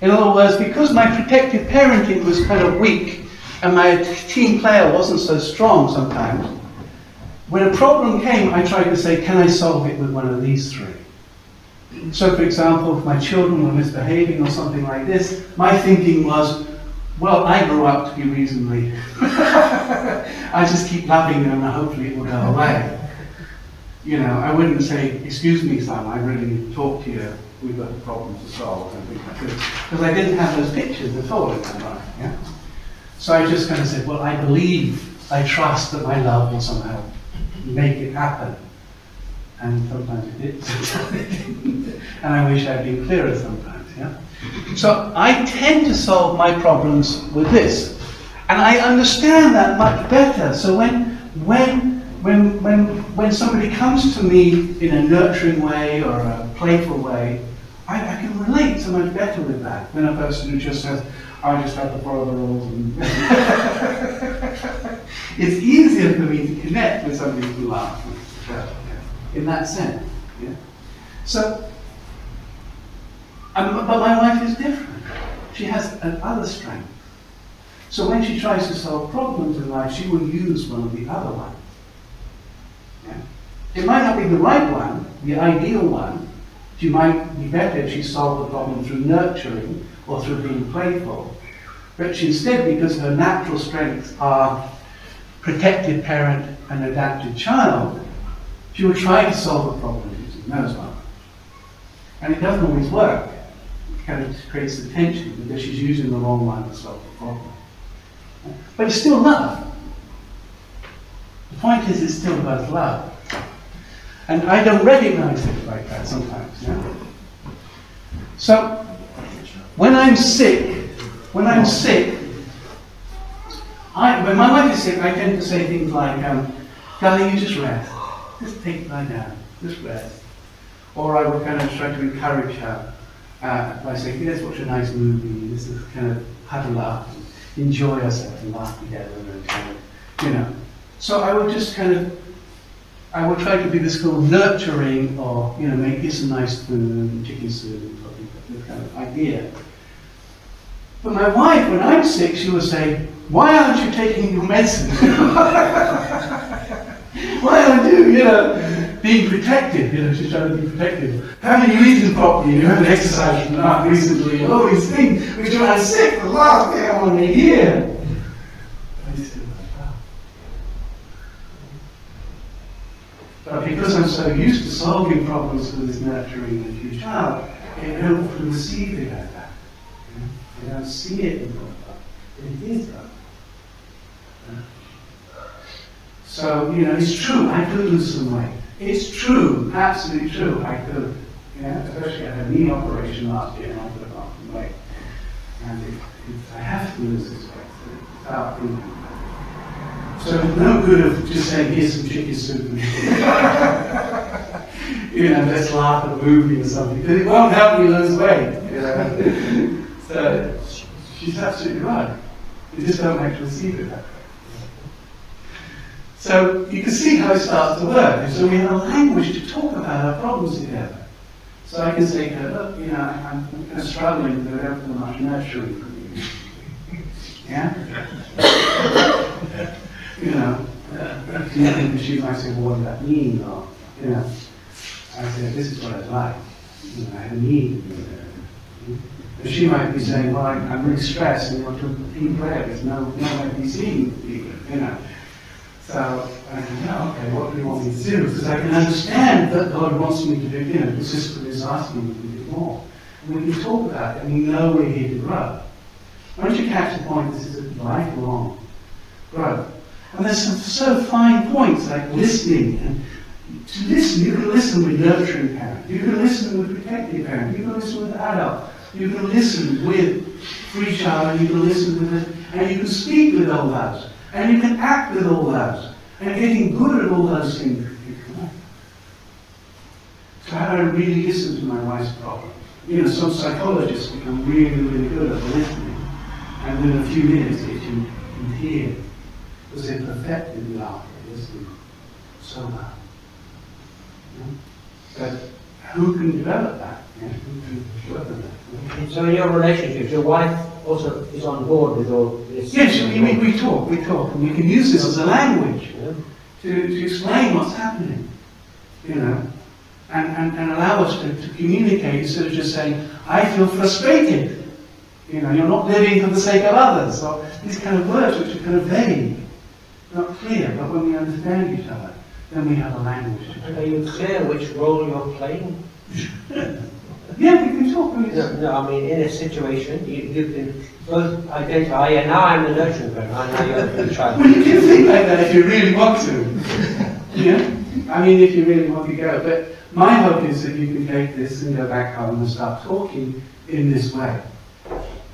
In other words, because my protective parenting was kind of weak and my team player wasn't so strong sometimes, when a problem came, I tried to say, can I solve it with one of these three? So, for example, if my children were misbehaving or something like this, my thinking was, well, I grew up to be reasonably. *laughs* I just keep loving them and hopefully it will go away. You know, I wouldn't say, excuse me, son, I really need to talk to you. We've got a problem to solve. like this. Because I didn't have those pictures at all in my mind. Yeah? So I just kind of said, well, I believe, I trust that my love will somehow make it happen. And sometimes it did, sometimes it didn't. And I wish I'd been clearer sometimes, yeah? So I tend to solve my problems with this. And I understand that much better. So when, when, when, when, when somebody comes to me in a nurturing way or a playful way, I, I can relate so much better with that than a person who just says, I just have to follow the rules. *laughs* It's easier for me to connect with somebody who laughs in that sense. Yeah? So, um, but my wife is different. She has an other strength. So when she tries to solve problems in life, she will use one of the other ones. Yeah? It might not be the right one, the ideal one. She might be better if she solved the problem through nurturing or through being playful. But she instead, because her natural strengths are protected parent and adapted child, she will try to solve a problem using those ones. And it doesn't always work. Kind of creates the tension because she's using the wrong line solve the problem. But it's still love. The point is, it's still both love. And I don't recognize it like that sometimes. So, when I'm sick, when I'm sick, I, when my wife is sick, I tend to say things like, um, darling, you just rest. Just take lie down. Just rest. Or I would kind of try to encourage her uh, by saying, let's watch a nice movie. This is kind of huddle up, and enjoy ourselves and laugh together and kind of, you know. So I would just kind of I would try to be this kind of nurturing or, you know, make you some nice food chicken soup something, this kind of idea. But my wife, when I'm sick, she will say, why aren't you taking your medicine? *laughs* why aren't you, you know, being protective? You know, she's trying to be protective. Haven't you eaten properly? You haven't exercised enough recently. All these things, which when I'm sick, the last thing I want to hear. I. But because I'm so used to solving problems with this nurturing and huge child, I don't receive it like that. You? I don't see it in but it is God. So, you know, it's true, I could lose some weight. It's true, absolutely true, I could. You know, especially I had a knee operation last year and I put on some weight. And if, if I have to lose this weight, without thinking so it's no good of just saying, here's some chicken soup. *laughs* you know, let's laugh at a movie or something, because it won't help me lose weight. You *laughs* know? so she's absolutely right. You just don't make to receive it. So you can see how it starts to work. And so we have a language to talk about our problems together. So I can say look, you know, I'm of struggling with everything much nurturing from you. Yeah? you know, uh, she might say, well, what does that mean? Or, you know, I said, this is what I'd like. You know, I have a need. And she might be saying, well, I'm, I'm really stressed and want to eat bread. There's no, no to be seeing you know. So I said, yeah, okay, what do you want me to do? Because I can understand that God wants me to do, you know, the sister is asking me to do more. And we can talk about it and we know we're here to grow. Once you catch the point, this is a lifelong growth. And there's some so fine points like listening. And to listen, you can listen with nurturing parent. You can listen with protective parent. You can listen with adult. You can listen with free child. And you can listen with it. And you can speak with all those. And you can act with all those. And getting good at all those things. So how do I really listen to my wife's problem? You know, some psychologists become really, really good at listening. And in a few minutes, they can can hear because they perfected art of listening so well. Know? But who can develop that? Know, who can on that? So in your relationships, your wife also is on board with all this? Yes, we, we, we talk, we talk, and we can use this as a language Yeah. to, to explain what's happening, you know, and, and, and allow us to, to communicate instead of just saying, I feel frustrated. You know, you're not living for the sake of others, or these kind of words which are kind of vague, not clear, but when we understand each other, then we have a language to And Are you clear which role you're playing? *laughs* Yeah, we can talk. We No, no, I mean, in a situation, you, you can both identify, yeah, now I'm the nurturing parent, and now you're the child. Well, you can think like that if you really want to. yeah? I mean, if you really want to go. But my hope is that you can take this and go back home and start talking in this way.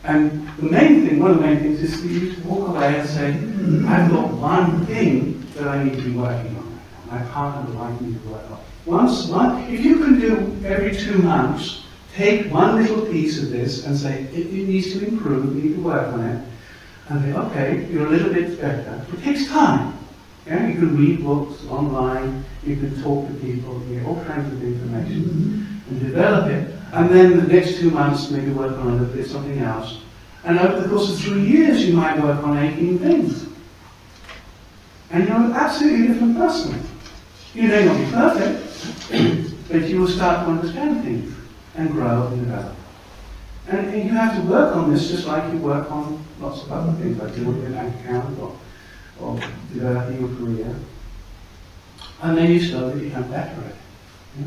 And the main thing, one of the main things is for you to walk away and say, hmm, I've got one thing that I need to be working on. My partner would like me to work on. Once, one, if you can do every two months, take one little piece of this and say, it, it needs to improve, we need to work on it. And say, okay, you're a little bit better. It takes time. Yeah, you can read books online, you can talk to people, you get all kinds of information mm-hmm. and develop it. And then the next two months, maybe work on a little bit something else. And over the course of three years, you might work on 18 things. And you're an absolutely different person. You may not be perfect, but you will start to understand things and grow and develop. And, you have to work on this just like you work on lots of other things, like building a bank account or, or developing your career. And then you slowly become better at it. Yeah?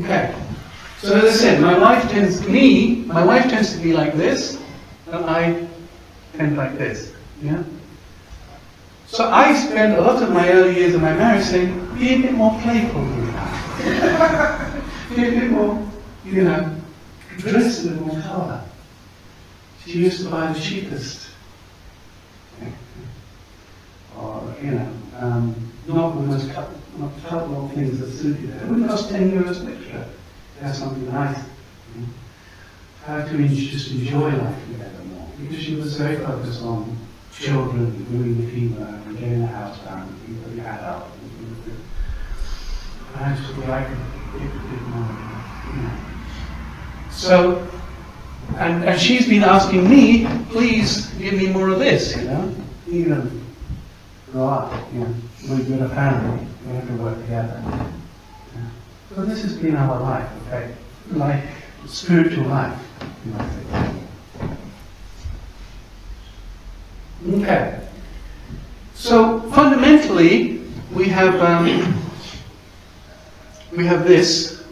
Okay. So as I said, my wife tends, me, my wife tends to be like this, and I tend like this. Yeah? So I spent a lot of my early years of my marriage saying, be a bit more playful than *laughs* that. be a bit more, you know, dress a bit more colour. She used to buy the cheapest. *laughs* Or, you know, um, not the most cut, not cut long things that suited her. It would cost 10 euros an extra to have something nice. You know. How to en- just enjoy life together more. Because she was very focused on children doing the fever and getting the house done, and putting the hat out. And I just would like a bit, bit more, you know. So, and, and she's been asking me, please give me more of this, you know? You know, up, you know, we've got a family, we have to work together. Yeah. So this has been our life, okay? Life, spiritual life, you say. Okay. So fundamentally, we have um, we have this.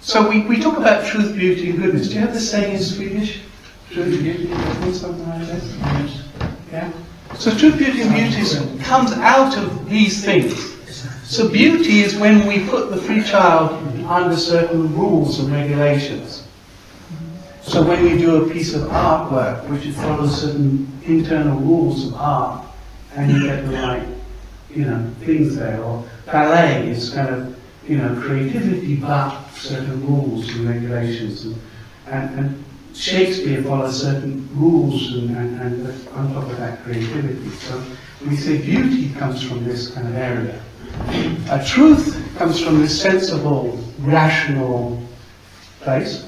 So we, we talk about truth, beauty, and goodness. Do you have the saying in Swedish? Truth, beauty, goodness, something like this? Yeah. So truth, beauty, and beauty comes out of these things. So beauty is when we put the free child under certain rules and regulations. So when you do a piece of artwork which follows certain internal rules of art, and you get the right, you know, things there, or ballet is kind of, you know, creativity but certain rules and regulations, and, and, and Shakespeare follows certain rules and, and, and on top of that creativity. So we say beauty comes from this kind of area. A truth comes from this sensible, rational place.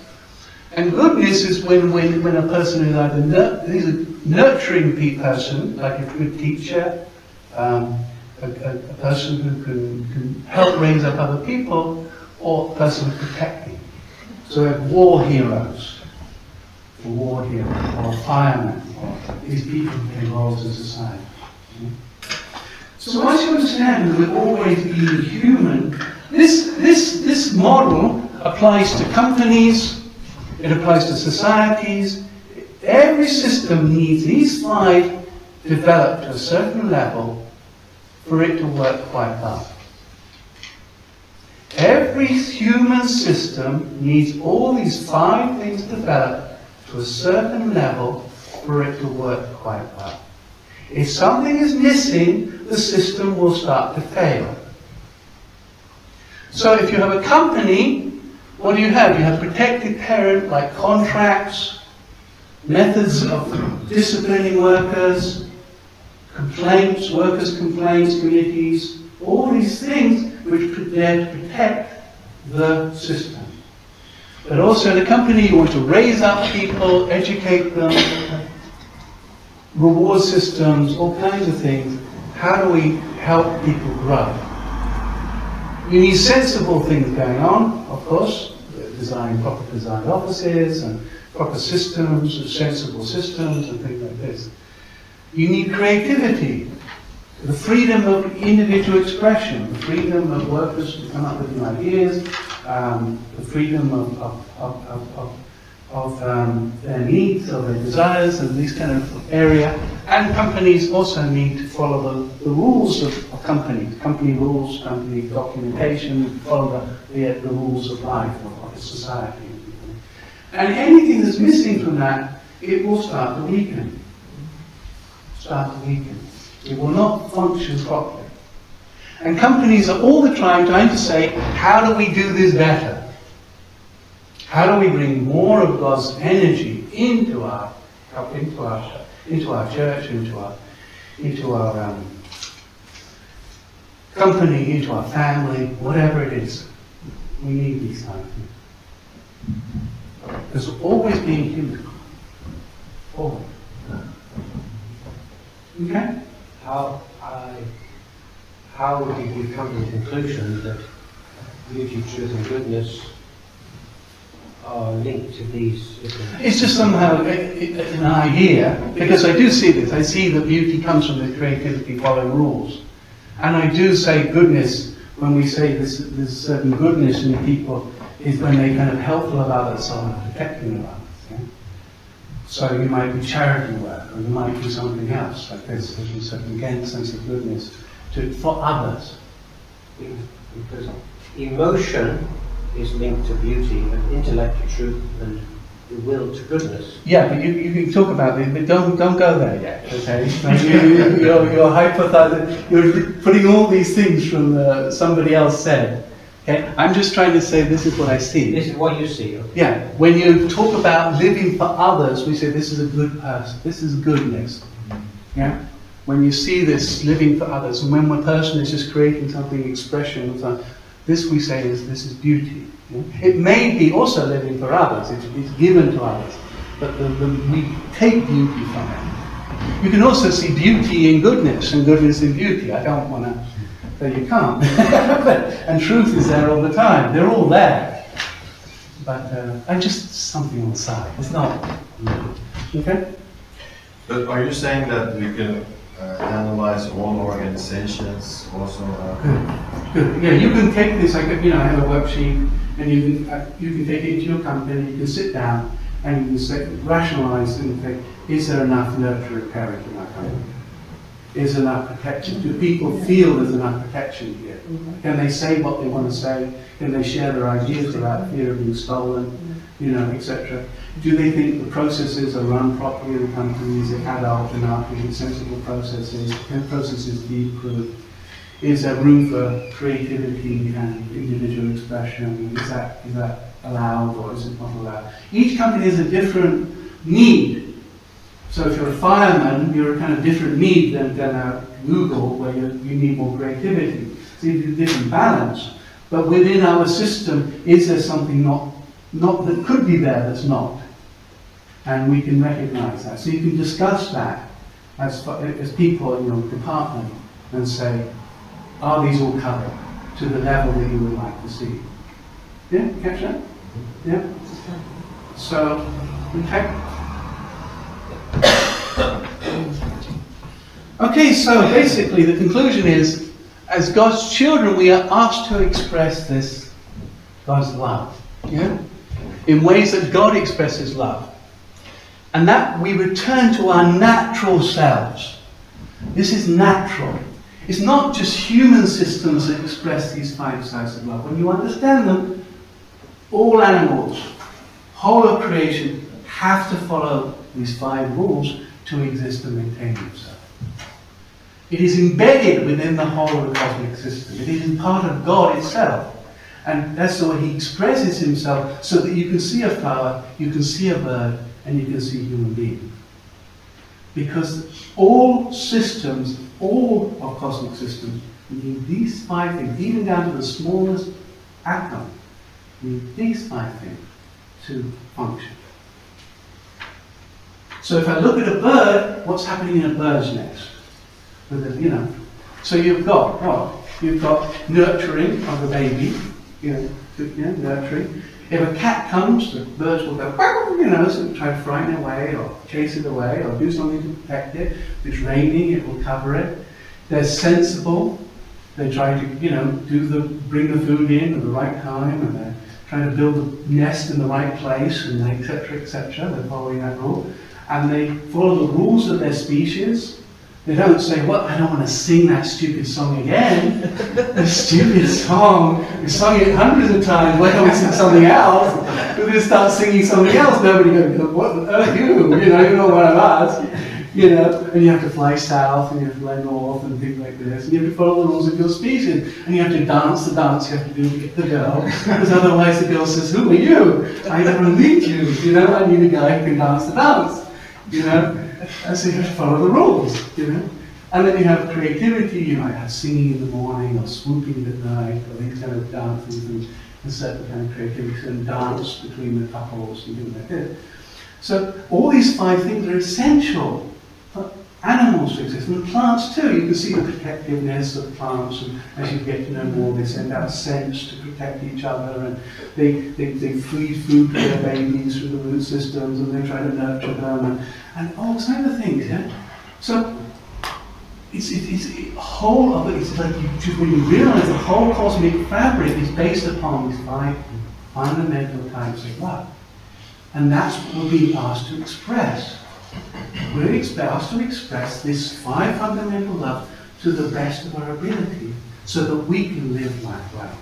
And goodness is when, when, when a person is either nur- is a nurturing pe- person, like a good teacher, um, a, a, a person who can, can help raise up other people, or a person protecting. So we have war heroes, a war hero, or a fireman, or these people who play roles in society. So once you understand that we're always being human, this, this, this model applies to companies, it applies to societies. Every system needs these five developed to a certain level for it to work quite well. Every human system needs all these five things developed to a certain level for it to work quite well. If something is missing, the system will start to fail. So if you have a company, what do you have? You have protected parent like contracts, methods of disciplining workers, complaints, workers' complaints committees, all these things which protect the system. But also in a company you want to raise up people, educate them, reward systems, all kinds of things. How do we help people grow? You need sensible things going on, course, design proper design offices and proper systems, sensible systems and things like this. You need creativity, the freedom of individual expression, the freedom of workers to come up with new ideas, um, the freedom of, of, of, of, of, um, their needs, of their desires, and this kind of area. And companies also need to follow the, the rules of, companies, company rules, company documentation, follow the, the, rules of life, of, of society. And anything that's missing from that, it will start to weaken. Start to weaken. It will not function properly. And companies are all the time trying to say, how do we do this better? How do we bring more of God's energy into our, into our, into our church, into our, into our um, company, into our family, whatever it is? We need these kind of things. There's always being human. Always. Okay? How, I, how did you come to the conclusion that beauty, truth and goodness are linked to these. It's just somehow a- a- an idea, because I do see this. I see that beauty comes from the creativity following rules. And I do say goodness, when we say this, there's certain goodness in people, is when they're kind of helpful of others or protecting of others. yeah? So you might do charity work, or you might do something else like this. There's a certain, again, sense of goodness to, for others. Because emotion is linked to beauty and intellect to truth and the will to goodness. Yeah, but you, you can talk about it, but don't don't go there yet, okay? *laughs* Like you, you, you're, you're hypothesizing, you're putting all these things from uh, somebody else said. Okay, I'm just trying to say this is what I see. This is what you see. Okay. Yeah, when you talk about living for others, we say this is a good person, this is goodness. Yeah? When you see this living for others, and when one person is just creating something, expression, of some- this we say is this is beauty. It may be also living for others, it's, given to others, but the, the, we take beauty from it. You can also see beauty in goodness and goodness in beauty. I don't want to say you can't. *laughs* But- and truth is there all the time. They're all there. But uh, I just something on the side. It's not. Okay? But are you saying that we can analyze all organizations also? uh, Good. Good. Yeah, you can take this. Like you know, I have a web sheet, and you can uh, you can take it into your company. You can sit down and you can say, rationalize and think: Is there enough nurturing parent in our company? Is there enough protection? Do people feel there's enough protection here? Mm-hmm. Can they say what they want to say? Can they share their ideas without fear of being stolen? Mm-hmm. You know, etc. Do they think the processes are run properly in the company? Is it adult enough? Is it sensible processes? Can processes be improved? Is there room for creativity and individual expression? Is that, is that allowed or is it not allowed? Each company has a different need. So if you're a fireman, you're a kind of different need than, than a Google where you, you need more creativity. So you need a different balance. But within our system, is there something not, not that could be there that's not? And we can recognize that. So you can discuss that as, as people in your department and say, are these all covered to the level that you would like to see? Yeah, catch that? Mm-hmm. Yeah? So, okay. Okay, so basically the conclusion is, as God's children, we are asked to express this God's love, yeah, in ways that God expresses love, and that we return to our natural selves. This is natural. It's not just human systems that express these five sides of love. When you understand them, all animals, whole of creation, have to follow these five rules to exist and maintain themselves. It is embedded within the whole of the cosmic system. It is part of God itself. And that's the way He expresses Himself so that you can see a flower, you can see a bird, and you can see human beings. Because all systems, all of cosmic systems, need these five things, even down to the smallest atom, need these five things to function. So if I look at a bird, what's happening in a bird's nest? You know, so you've got what? You've got nurturing of the baby, you know, to- you know, nurturing. If a cat comes, the birds will go, you know, so try to frighten it away or chase it away or do something to protect it. If it's raining, it will cover it. They're sensible. They try to, you know, do the bring the food in at the right time, and they're trying to build a nest in the right place, and etc. etc. They're following that rule, and they follow the rules of their species. They don't say, "Well, I don't want to sing that stupid song again." the stupid song. We sung it hundreds of times. Why don't we sing something else? Going to start singing something else. Nobody goes, "What earth you?" Uh, you know, you know what I'm asked. You know, and you have to fly south and you have to fly north and things like this. And you have to follow the rules of your species. And you have to dance the dance you have to do to get the girl. Because otherwise the girl says, Who are you? I never meet you. You know, I need a guy who can dance the dance. You know? And so you have to follow the rules, you know? And then you have creativity, you might have singing in the morning or swooping at night or these kind of dances and, certain kind of creativity and dance between the couples and things like this. So all these five things are essential animals exist, and plants too. You can see the protectiveness of plants, and as you get to know more, they send out scents to protect each other, and they, they, they feed food to their babies through the root systems, and they try to nurture them, and, and all kinds of things, yeah? So it's, it, it's a whole of it, it's like you, just when you realize the whole cosmic fabric is based upon these five fundamental types of love. And that's what we're being asked to express. We're asked to express this five fundamental love to the best of our ability so that we can live life well.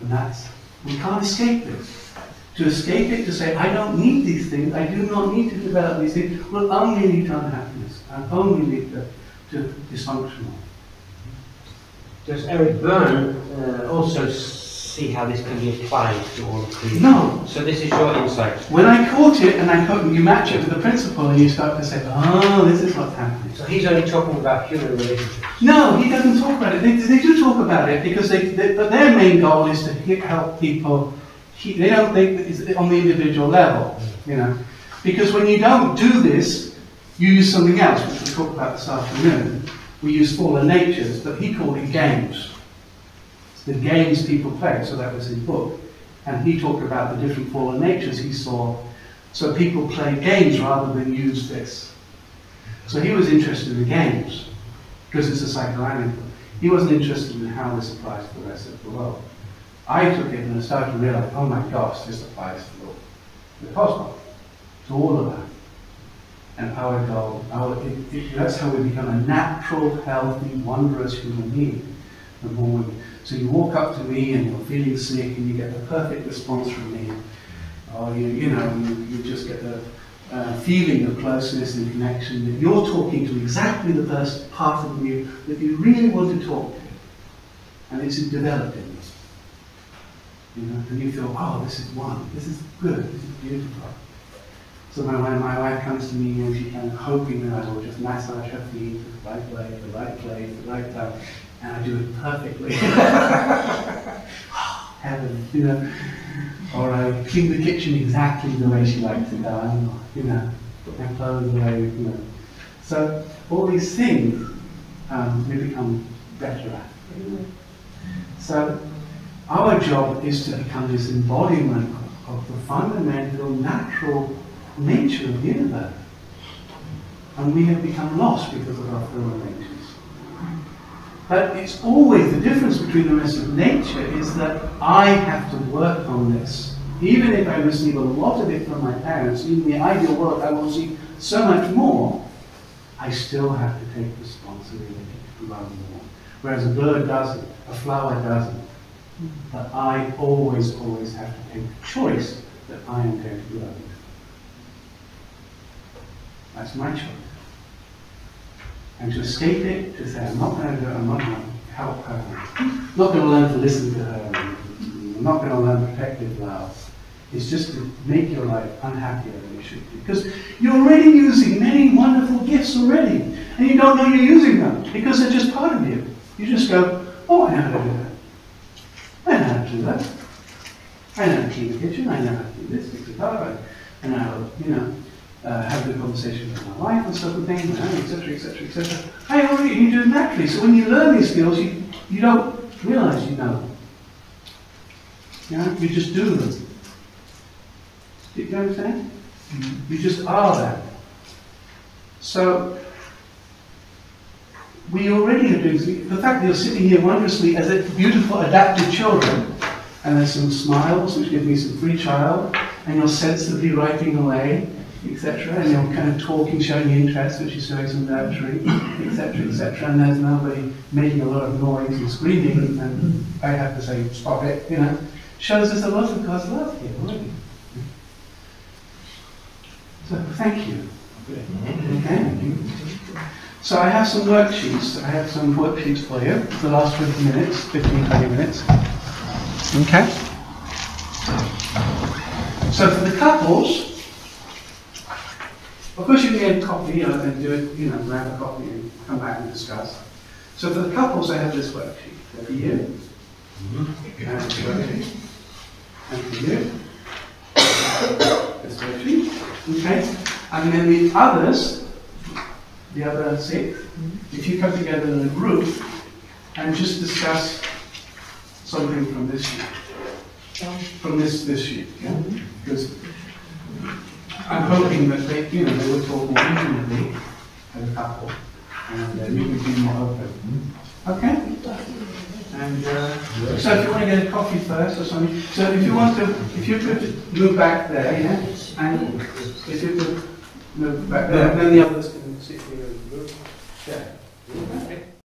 And that's, we can't escape this. To escape it, to say, I don't need these things, I do not need to develop these things, will only lead to unhappiness and only lead to, to dysfunctional. Does Eric Berne uh, also see how this can be applied to all of creation. No. So this is your insight. When I caught it and I caught, you match it with the principle and you start to say, oh, this is what's happening. So he's only talking about human relationships. No, he doesn't talk about it. They, they do talk about it because they, they, but their main goal is to help people. He, they don't think it's on the individual level, you know. Because when you don't do this, you use something else, which we'll talk about this afternoon. We use fallen natures, but he called it games. The games people play, so that was his book. And he talked about the different fallen natures he saw. So people play games rather than use this. So he was interested in the games because it's a psychoanalytic. He wasn't interested in how this applies to the rest of the world. I took it and I started to realize, oh my gosh, this applies to the, cosmos, to all of that. And our goal, our, it, it, that's how we become a natural, healthy, wondrous human being. The more we, so you walk up to me and you're feeling sick and you get the perfect response from me. Or you, you know, you, you just get the uh, feeling of closeness and connection that you're talking to exactly the first part of you that you really want to talk to. And it's developing. You know, and you feel, oh, this is one, this is good, this is beautiful. So when my, my wife comes to me and she kind of hoping that I will just massage her feet, the right way, the right place, the right time, and I do it perfectly. *laughs* *laughs* Heaven, you know. Or I clean the kitchen exactly the way she likes it done, or, you know, put my clothes away, you know. So all these things um, we become better at. So our job is to become this embodiment of the fundamental natural nature of the universe. And we have become lost because of our fallen natures. But it's always the difference between the rest of nature is that I have to work on this. Even if I receive a lot of it from my parents, in the ideal world I will receive so much more, I still have to take responsibility for love more. Whereas a bird doesn't, a flower doesn't. But I always, always have to take the choice that I am going to love. That's my choice. And to escape it, to say, I'm not going to I'm not going to help her, I'm not going to learn to listen to her, I'm not going to learn protective love, is just to make your life unhappier than it should be. Because you're already using many wonderful gifts already, and you don't know you're using them because they're just part of you. You just go, oh, I know how to do that. I know how to do that. I know how to clean the kitchen, I know how to do this, fix the car, I know how you know, uh, have a good conversation with my wife and and things, etc., etc., etc. I already, you do it naturally. So when you learn these skills, you, you don't realize you know them. You know, you just do them. Do you understand? You just are that. So, we already are doing, the fact that you're sitting here wondrously as a beautiful adapted children, and there's some smiles which give me some free child, and you're sensibly writing away, etc., and you're kind of talking, showing interest, which is showing some etc., etc., and there's nobody making a lot of noise and screaming, and I have to say, stop it, you know, shows us a lot of God's love here already. So, thank you. Okay? So I have some worksheets. I have some worksheets for you. For the last 20 minutes, 15, 20 minutes. Okay? So for the couples, of course you can get a copy and do it, you know, grab a copy and come back and discuss. So for the couples, they have this worksheet. For you, mm-hmm. and this worksheet. And for you, this worksheet. Okay? And then the others, the other six, mm-hmm. if you come together in a group and just discuss something from this sheet, oh. from this this sheet, yeah? Mm-hmm. Because I'm hoping that they, you know, they would talk more intimately as a couple, and uh, you be more open. Okay. And uh, so, if you want to get a coffee first or something, so if you want to, if you could move back there, yeah, and if you could move back there, then the others can sit here and move. Yeah.